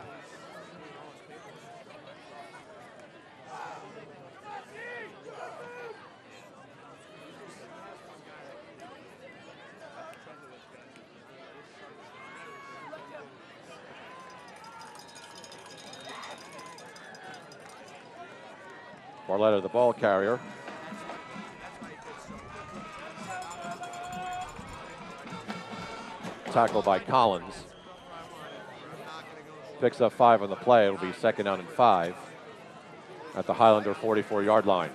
Barletta, the ball carrier. Tackled by Collins. Picks up five on the play. It'll be second down and five at the Highlander 44 yard line.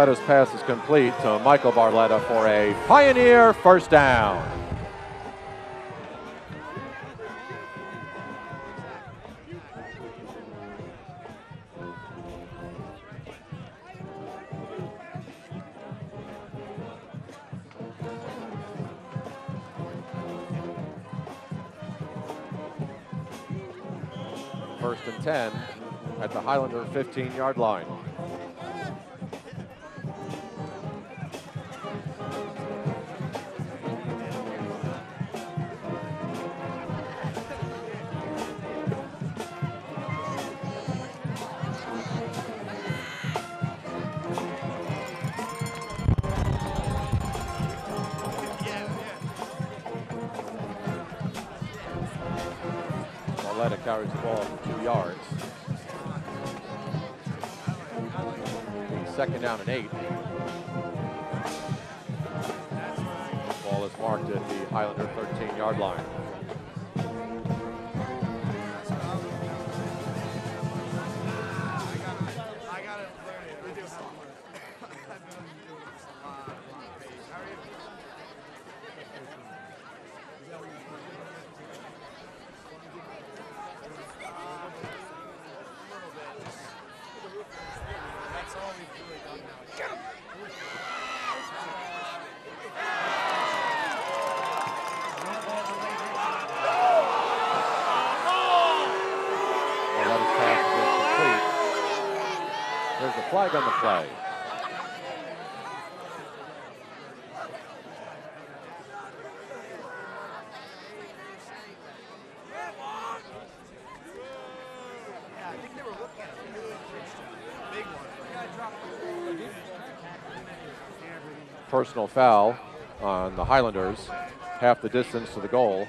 Barletta's pass is complete to Michael Barletta for a Pioneer first down. First and 10 at the Highlander 15 yard line. Personal foul on the Highlanders, half the distance to the goal.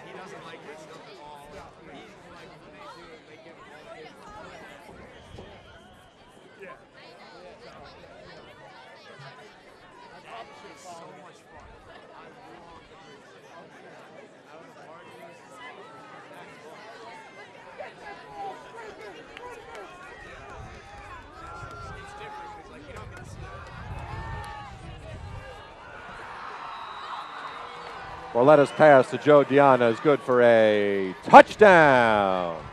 Barletta's pass to Joe Diana is good for a touchdown.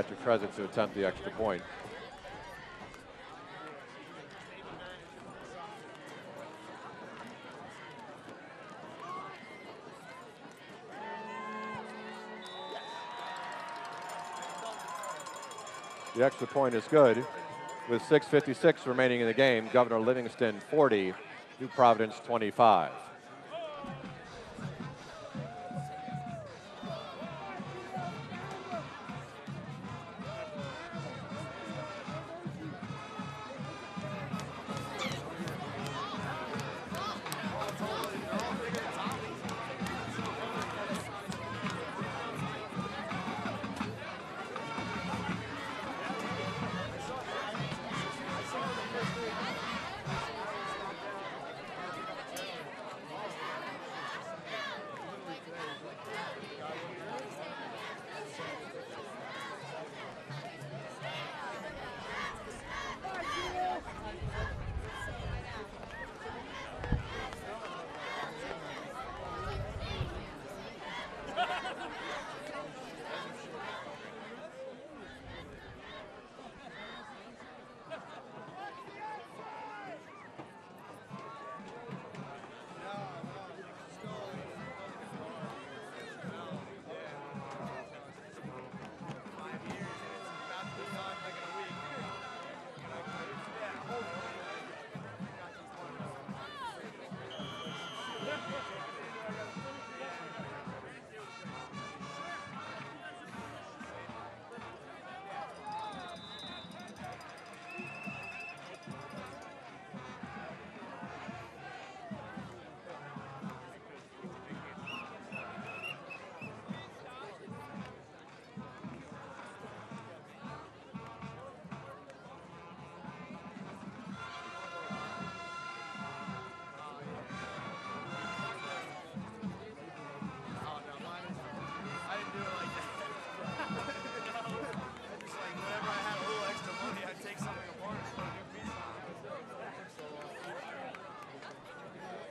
Patrick Trezza to attempt the extra point. The extra point is good. With 6.56 remaining in the game, Governor Livingston 40, New Providence 25.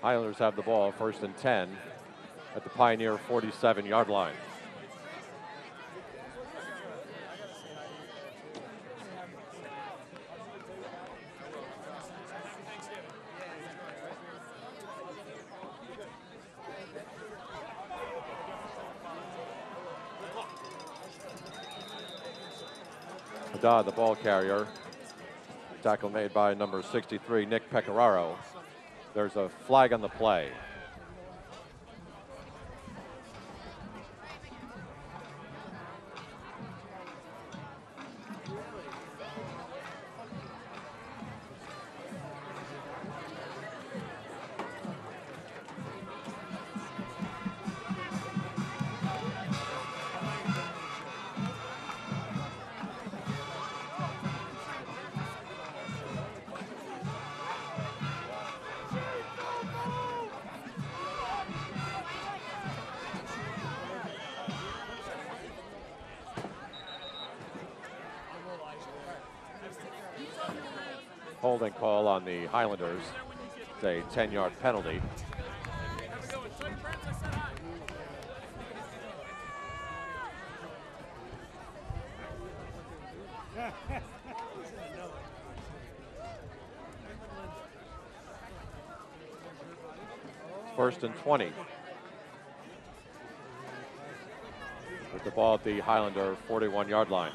Highlanders have the ball, first and 10 at the Pioneer 47 yard line. Haddad, the ball carrier. Tackle made by number 63, Nick Pecoraro. There's a flag on the play. Holding call on the Highlanders. It's a 10 yard penalty. First and 20. With the ball at the Highlander 41 yard line.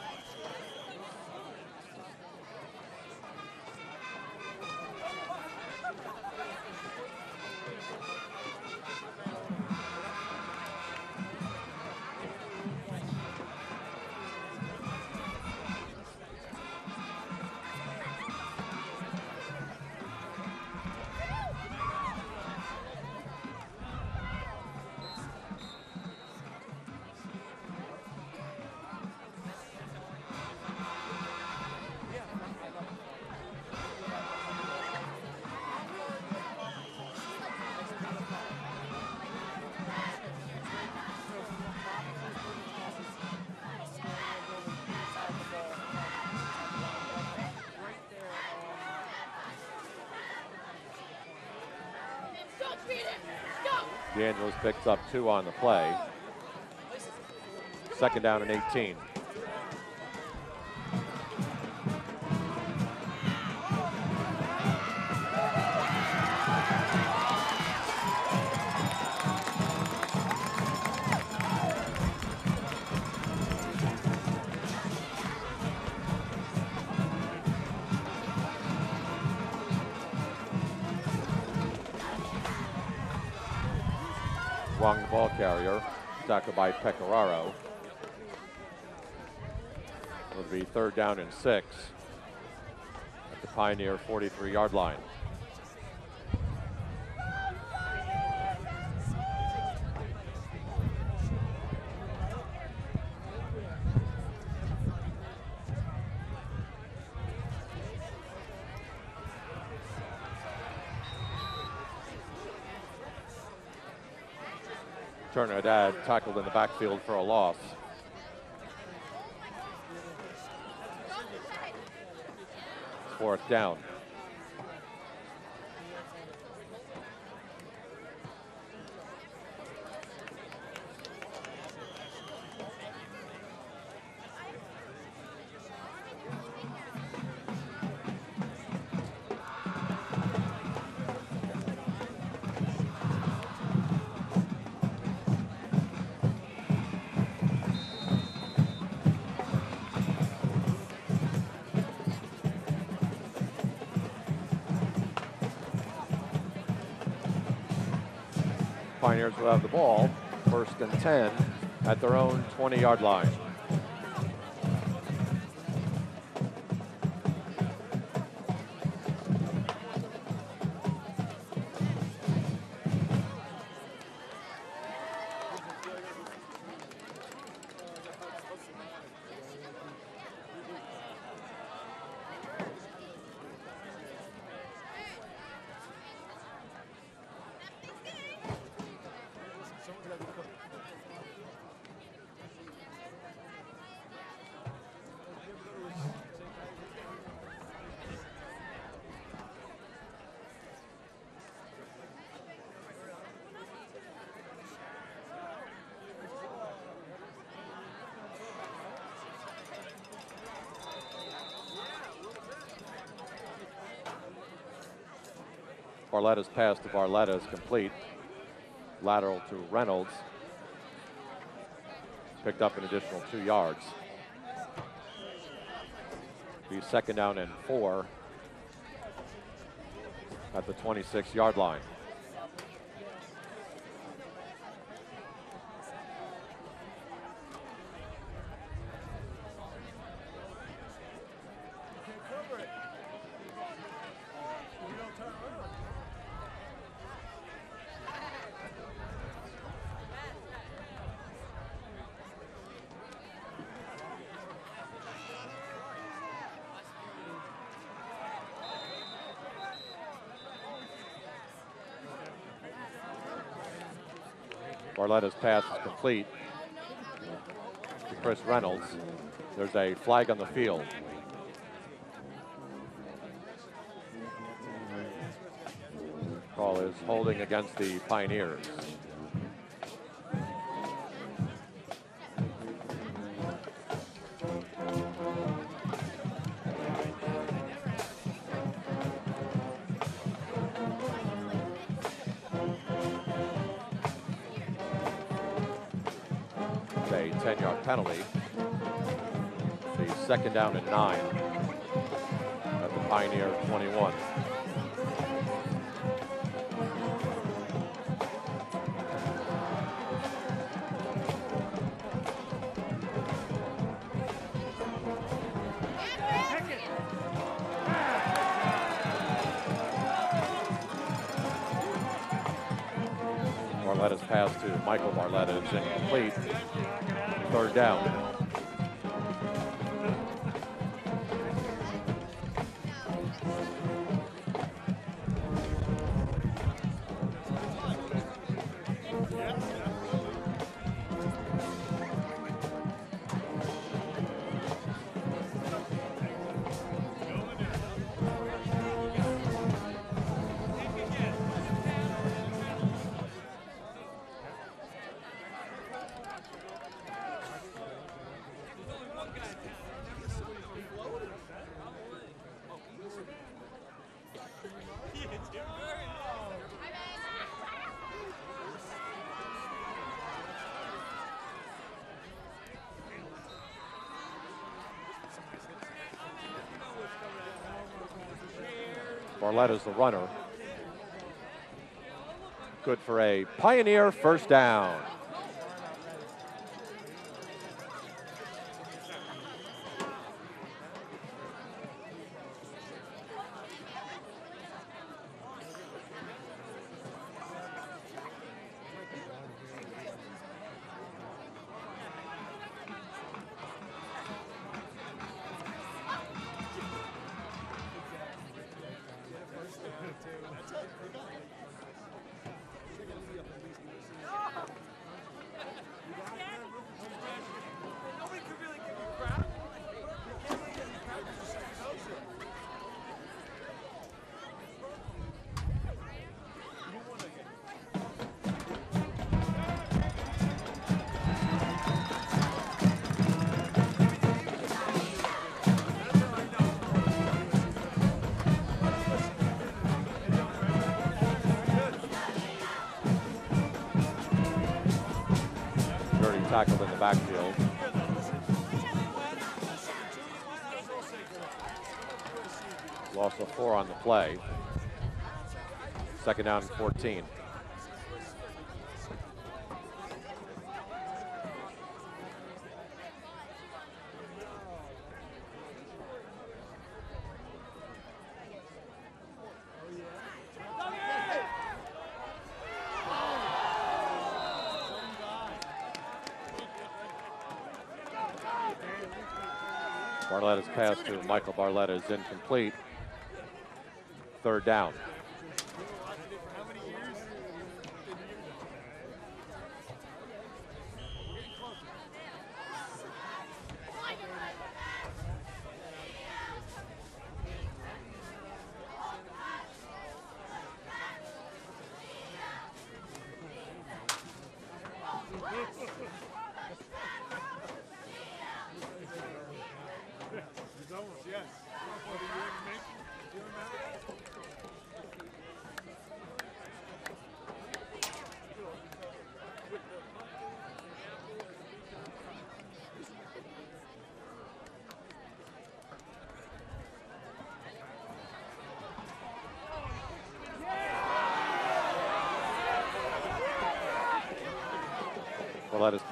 Picks up two on the play. Second down and 18. Tackled by Pecoraro. It'll be third down and six at the Pioneer 43 yard line. Turner Haddad tackled in the backfield for a loss. Fourth down. 20-yard line. Barletta's pass to Barletta is complete. Lateral to Reynolds. Picked up an additional two yards. Be second down and four at the 26 yard line. Barletta's pass is complete to Chris Reynolds. There's a flag on the field. Call is holding against the Pioneers. Down at nine Barletta's the runner. Good for a Pioneer first down. Play. Second down and 14. Barletta's pass to Michael Barletta is incomplete. Third down.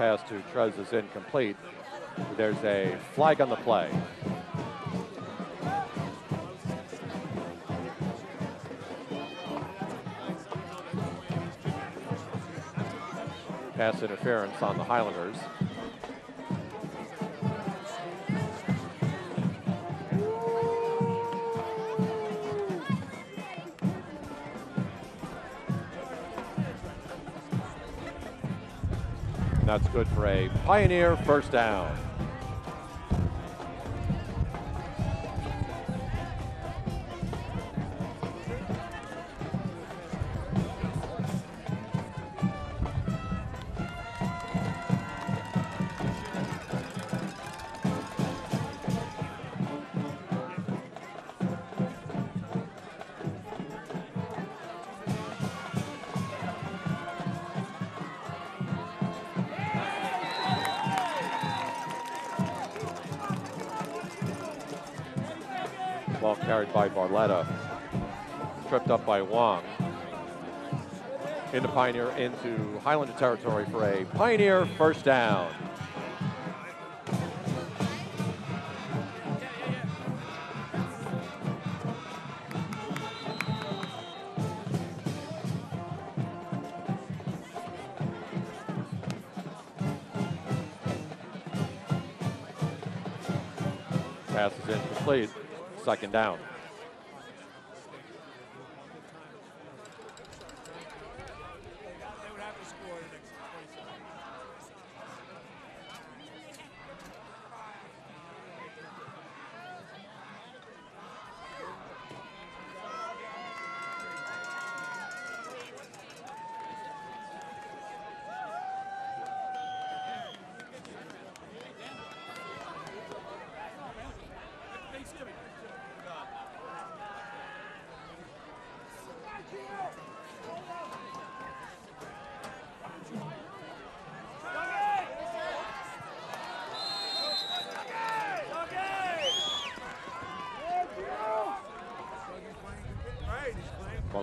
Pass to Trez is incomplete. There's a flag on the play. Pass interference on the Highlanders. That's good for a Pioneer first down. Wong. Into Pioneer, into Highlander territory for a Pioneer first down. Pass is incomplete. Second down.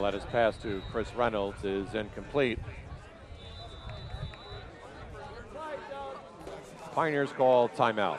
Marletta's pass to Chris Reynolds is incomplete. Pioneers call timeout.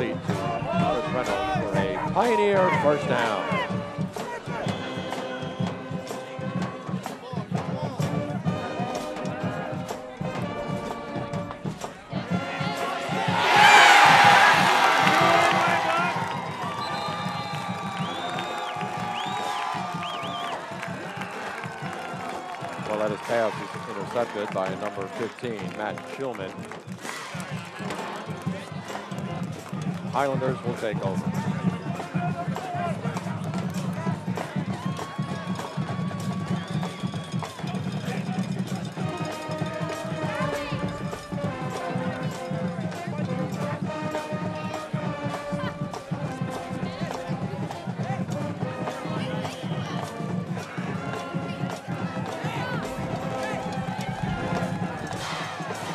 Is to Reynolds for a Pioneer first down. Marletta's pass is intercepted by number 15, Matt Schulman. Highlanders will take over.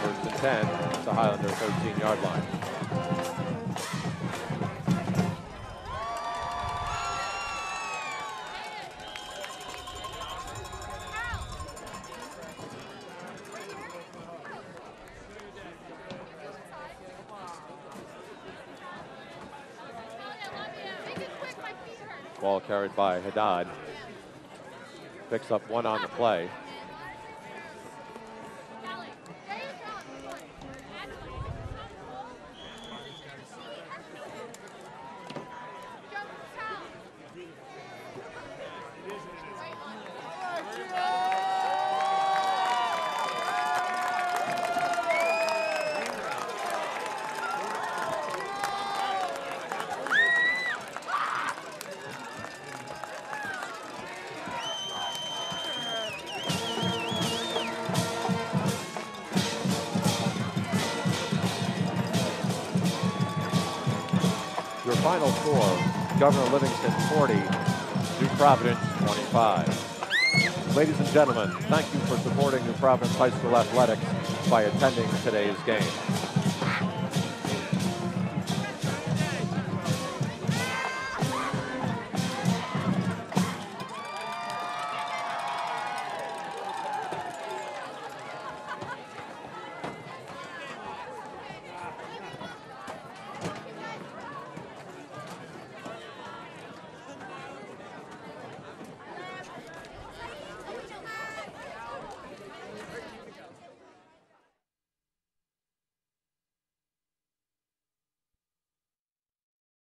First and 10, the Highlander 13 yard line. Haddad. Picks up one on the play. Providence High School athletics by attending today's game.